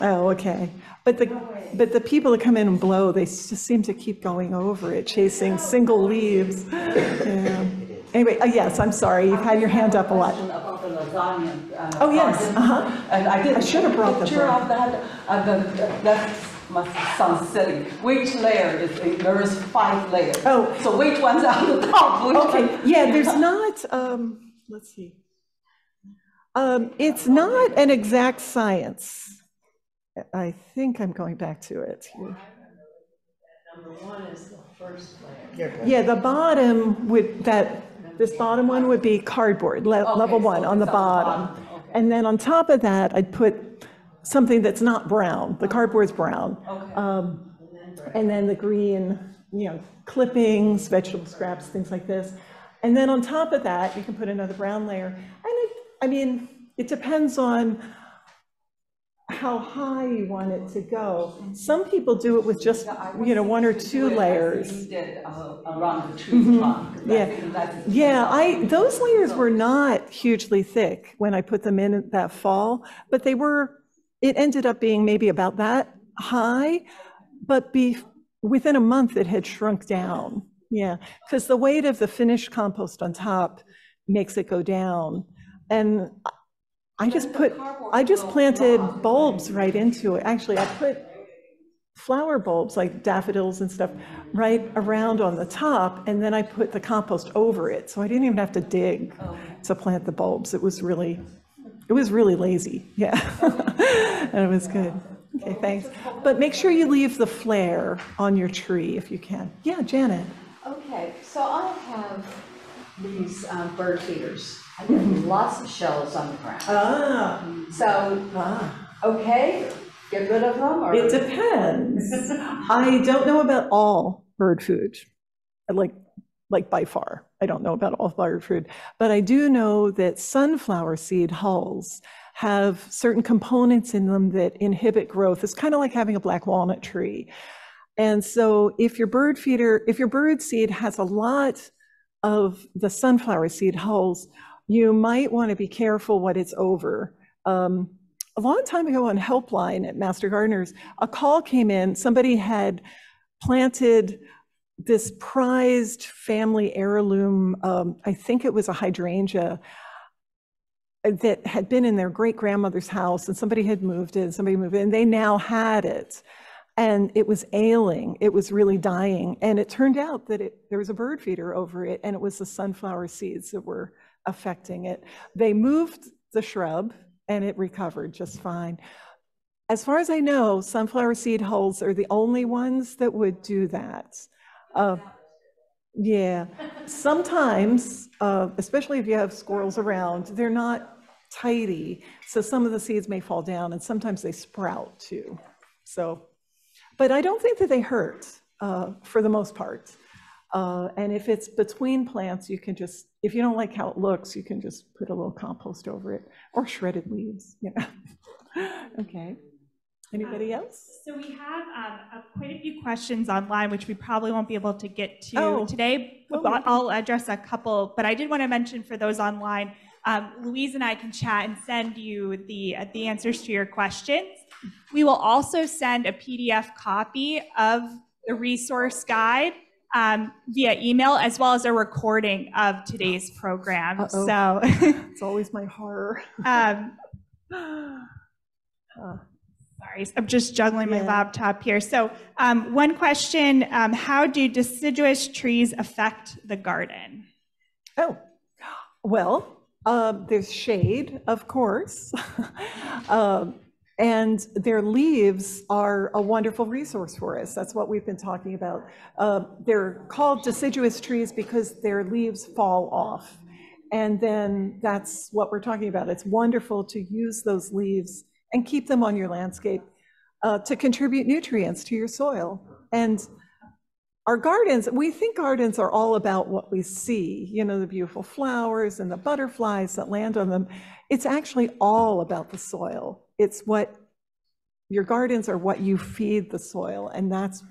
Oh, okay. But the, but the people that come in and blow, they just seem to keep going over it, chasing single leaves. Yeah. Anyway, uh, yes, I'm sorry, you've had your hand up a lot. The lasagna. uh, Oh, yes, uh-huh. And I did. I should have brought the Picture of that, and then that must sound silly. Which layer is, in- there is five layers. Oh. So which one's [laughs] on the top? Which Okay, one- yeah, there's not, um, let's see. Um, it's not an exact science. I think I'm going back to it. here. Number one is the first layer. Yeah, the bottom would, that, this bottom one would be cardboard, le- Okay, level so one on the it's on the bottom. bottom, okay. And then on top of that, I'd put something that's not brown, the cardboard's brown. Okay. Um, And then the green, you know, clippings, vegetable scraps, things like this. And then on top of that, you can put another brown layer. And it, I mean, it depends on how high you want it to go. Some people do it with just, you know, one or two do it as layers. Uh, around the tree trunk. Yeah. Yeah, I, those layers were not hugely thick when I put them in that fall, but they were, it ended up being maybe about that high, but be, within a month, it had shrunk down. Yeah, because the weight of the finished compost on top makes it go down. And I just put, I just planted bulbs right into it. Actually, I put flower bulbs, like daffodils and stuff, right around on the top, and then I put the compost over it, so I didn't even have to dig to plant the bulbs. It was really, it was really lazy, yeah. [laughs] And it was good. Okay, thanks. But make sure you leave the flare on your tree if you can. Yeah, Janet? Okay, so I have these um, bird feeders. I have lots of shells on the ground. Ah, So, ah. okay, get rid of them or? It depends. [laughs] I don't know about all bird food, I like, like by far. I don't know about all bird food, but I do know that sunflower seed hulls have certain components in them that inhibit growth. It's kind of like having a black walnut tree. And so if your bird feeder, if your bird seed has a lot of the sunflower seed hulls, you might want to be careful what it's over. Um, a long time ago on Helpline at Master Gardeners, a call came in, somebody had planted this prized family heirloom, um, I think it was a hydrangea, uh, that had been in their great grandmother's house and somebody had moved it, somebody moved it, and they now had it. And it was ailing, it was really dying. And it turned out that it, there was a bird feeder over it and it was the sunflower seeds that were affecting it. They moved the shrub and it recovered just fine. As far as I know, sunflower seed hulls are the only ones that would do that. Uh, yeah, sometimes, uh, especially if you have squirrels around, they're not tidy. So some of the seeds may fall down and sometimes they sprout too. So, but I don't think that they hurt uh, for the most part. Uh, and if it's between plants, you can just, if you don't like how it looks, you can just put a little compost over it or shredded leaves, know. [laughs] okay. Anybody else? So we have um, a- quite a few questions online, which we probably won't be able to get to Oh. today. Oh, but. I'll address a couple, but I did want to mention for those online, um, Louise and I can chat and send you the, uh, the answers to your questions. We will also send a PDF copy of the resource guide um, via email, as well as a recording of today's program. Uh-oh. So, It's always my horror. [laughs] um, [gasps] Uh, Sorry, I'm just juggling my Yeah. laptop here. So um, one question, um, how do deciduous trees affect the garden? Oh, well, um, there's shade, of course. [laughs] Um, And their leaves are a wonderful resource for us. That's what we've been talking about. Uh, They're called deciduous trees because their leaves fall off. And then that's what we're talking about. It's wonderful to use those leaves and keep them on your landscape uh, to contribute nutrients to your soil. And our gardens, we think gardens are all about what we see, you know, the beautiful flowers and the butterflies that land on them. It's actually all about the soil. It's what, your gardens are what you feed the soil, and that's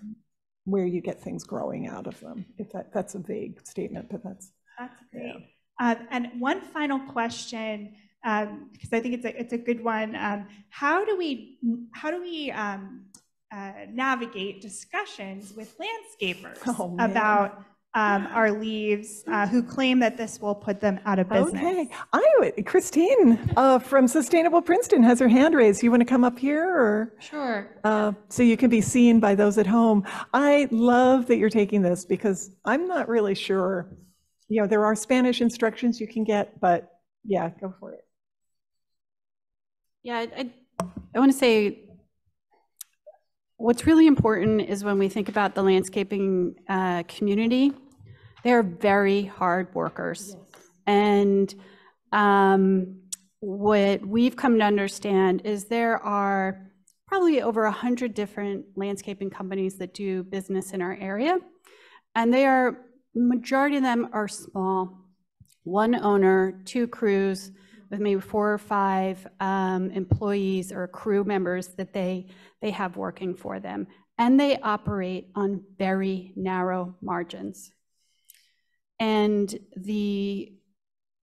where you get things growing out of them. If that, that's a vague statement, but that's, That's great. Uh, and one final question, because I think it's a, it's a good one. Um, how do we how do we um, uh, navigate discussions with landscapers Oh, about um, our leaves uh, who claim that this will put them out of business? okay. I would, Christine uh, from Sustainable Princeton has her hand raised. You want to come up here, or? Sure. uh, so you can be seen by those at home. I love that you're taking this because I'm not really sure. You know, there are Spanish instructions you can get, but yeah, go for it. Yeah, I, I- I want to say, what's really important is when we think about the landscaping uh, community, they're very hard workers. And um, what we've come to understand is there are probably over 100 different landscaping companies that do business in our area. And they are, majority of them are small, one owner, two crews, maybe four or five um, employees or crew members that they, they have working for them. And they operate on very narrow margins. And the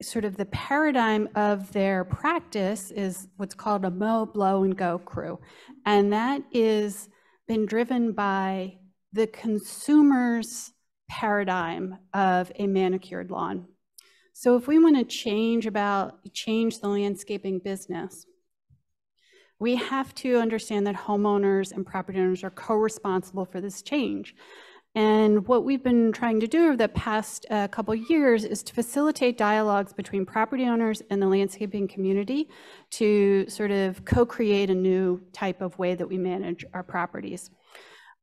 sort of the paradigm of their practice is what's called a mow, blow, and go crew. And that is been driven by the consumer's paradigm of a manicured lawn. So if we want to change about, change the landscaping business, we have to understand that homeowners and property owners are co-responsible for this change. And what we've been trying to do over the past uh, couple years is to facilitate dialogues between property owners and the landscaping community to sort of co-create a new type of way that we manage our properties.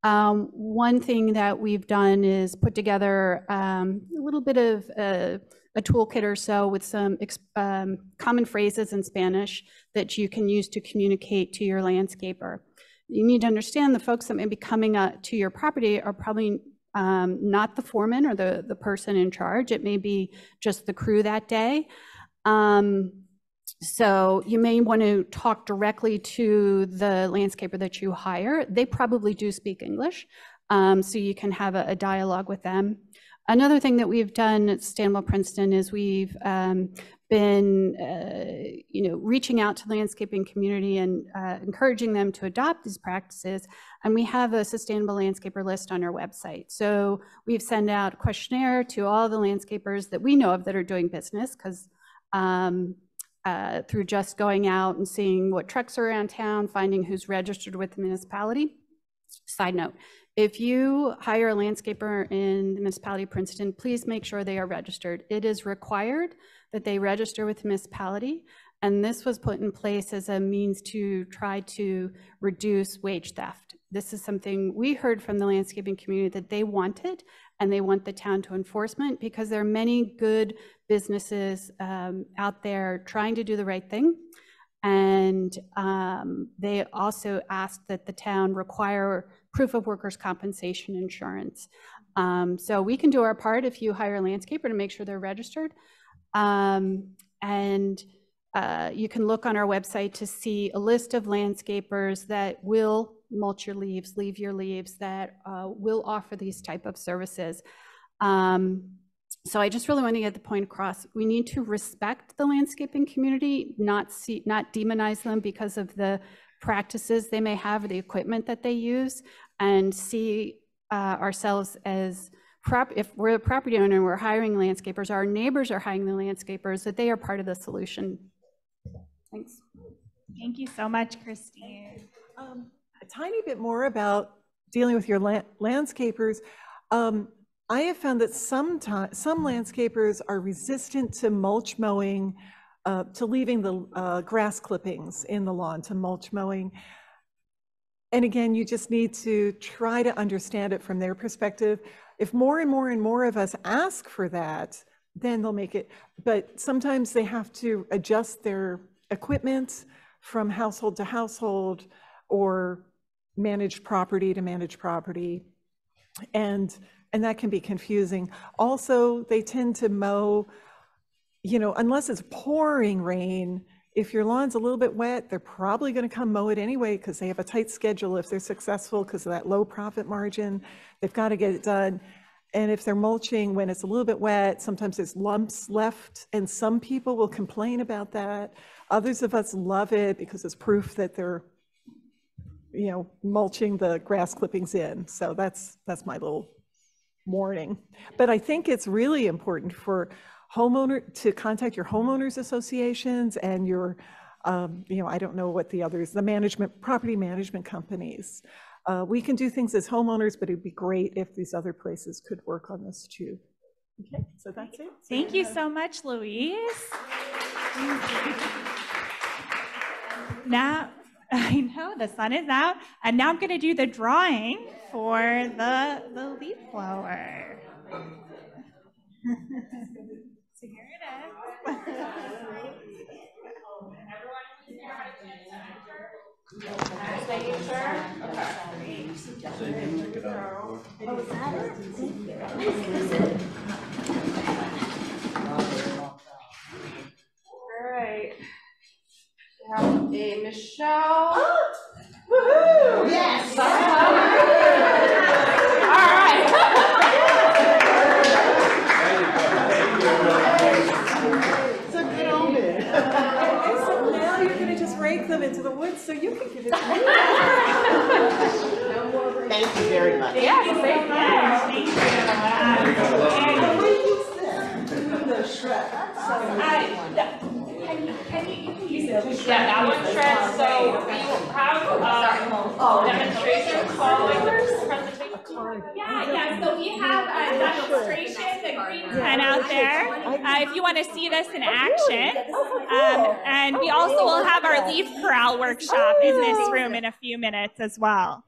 Um, One thing that we've done is put together um, a little bit of a a toolkit or so with some um, common phrases in Spanish that you can use to communicate to your landscaper. You need to understand the folks that may be coming to your property are probably um, not the foreman or the, the person in charge. It may be just the crew that day. Um, so you may want to talk directly to the landscaper that you hire. They probably do speak English, um, so you can have a, a dialogue with them. Another thing that we've done at Sustainable Princeton is we've um, been, uh, you know, reaching out to the landscaping community and uh, encouraging them to adopt these practices. And we have a sustainable landscaper list on our website. So we've sent out a questionnaire to all the landscapers that we know of that are doing business, because um, uh, through just going out and seeing what trucks are around town, finding who's registered with the municipality. Side note, if you hire a landscaper in the municipality of Princeton, please make sure they are registered. It is required that they register with the municipality. And this was put in place as a means to try to reduce wage theft. This is something we heard from the landscaping community that they wanted, and they want the town to enforcement because there are many good businesses um, out there trying to do the right thing. And um, they also asked that the town require proof of workers' compensation insurance. Um, so we can do our part if you hire a landscaper to make sure they're registered. Um, and uh, you can look on our website to see a list of landscapers that will mulch your leaves, leave your leaves, that uh, will offer these type of services. Um, so I just really want to get the point across. We need to respect the landscaping community, not see, not demonize them because of the practices they may have or the equipment that they use, and see uh, ourselves as prop, if we're a property owner and we're hiring landscapers, our neighbors are hiring the landscapers, that they are part of the solution. Thanks. Thank you so much, Christine. Um, a tiny bit more about dealing with your la- landscapers. Um, I have found that sometimes some landscapers are resistant to mulch mowing, uh, to leaving the uh, grass clippings in the lawn, to mulch mowing. And again, you just need to try to understand it from their perspective. If more and more and more of us ask for that, then they'll make it. But sometimes they have to adjust their equipment from household to household or managed property to managed property. And, and that can be confusing. Also, they tend to mow, you know, unless it's pouring rain, if your lawn's a little bit wet, they're probably going to come mow it anyway because they have a tight schedule if they're successful because of that low profit margin. They've got to get it done. And if they're mulching when it's a little bit wet, sometimes there's lumps left, and some people will complain about that. Others of us love it because it's proof that they're, you know, mulching the grass clippings in. So that's that's my little warning. But I think it's really important for homeowner to contact your homeowners associations and your, um, you know, I don't know what the others, the management, property management companies. Uh, we can do things as homeowners, but it'd be great if these other places could work on this too. Okay, so that's it. Thank you so much, Louise. Now, [laughs] I know the sun is out, and now I'm going to do the drawing for the, the leaf blower. [laughs] so here it is. [laughs] [laughs] All right. We have a Michelle. Oh, woohoo! Yes. [laughs] All It's a good omen. So now you're going to just rake them into the woods so you can give it to me. Thank you very much. Thank you so much. Thank you. And- Uh, Can you, can you, you can use it. Yeah, that one shreds, so we will have, um, demonstration following this presentation. Yeah, yeah, so we have a demonstration, the green pen out there, uh, if you want to see this in action. Um, and we also will have our leaf corral workshop in this room in a few minutes as well.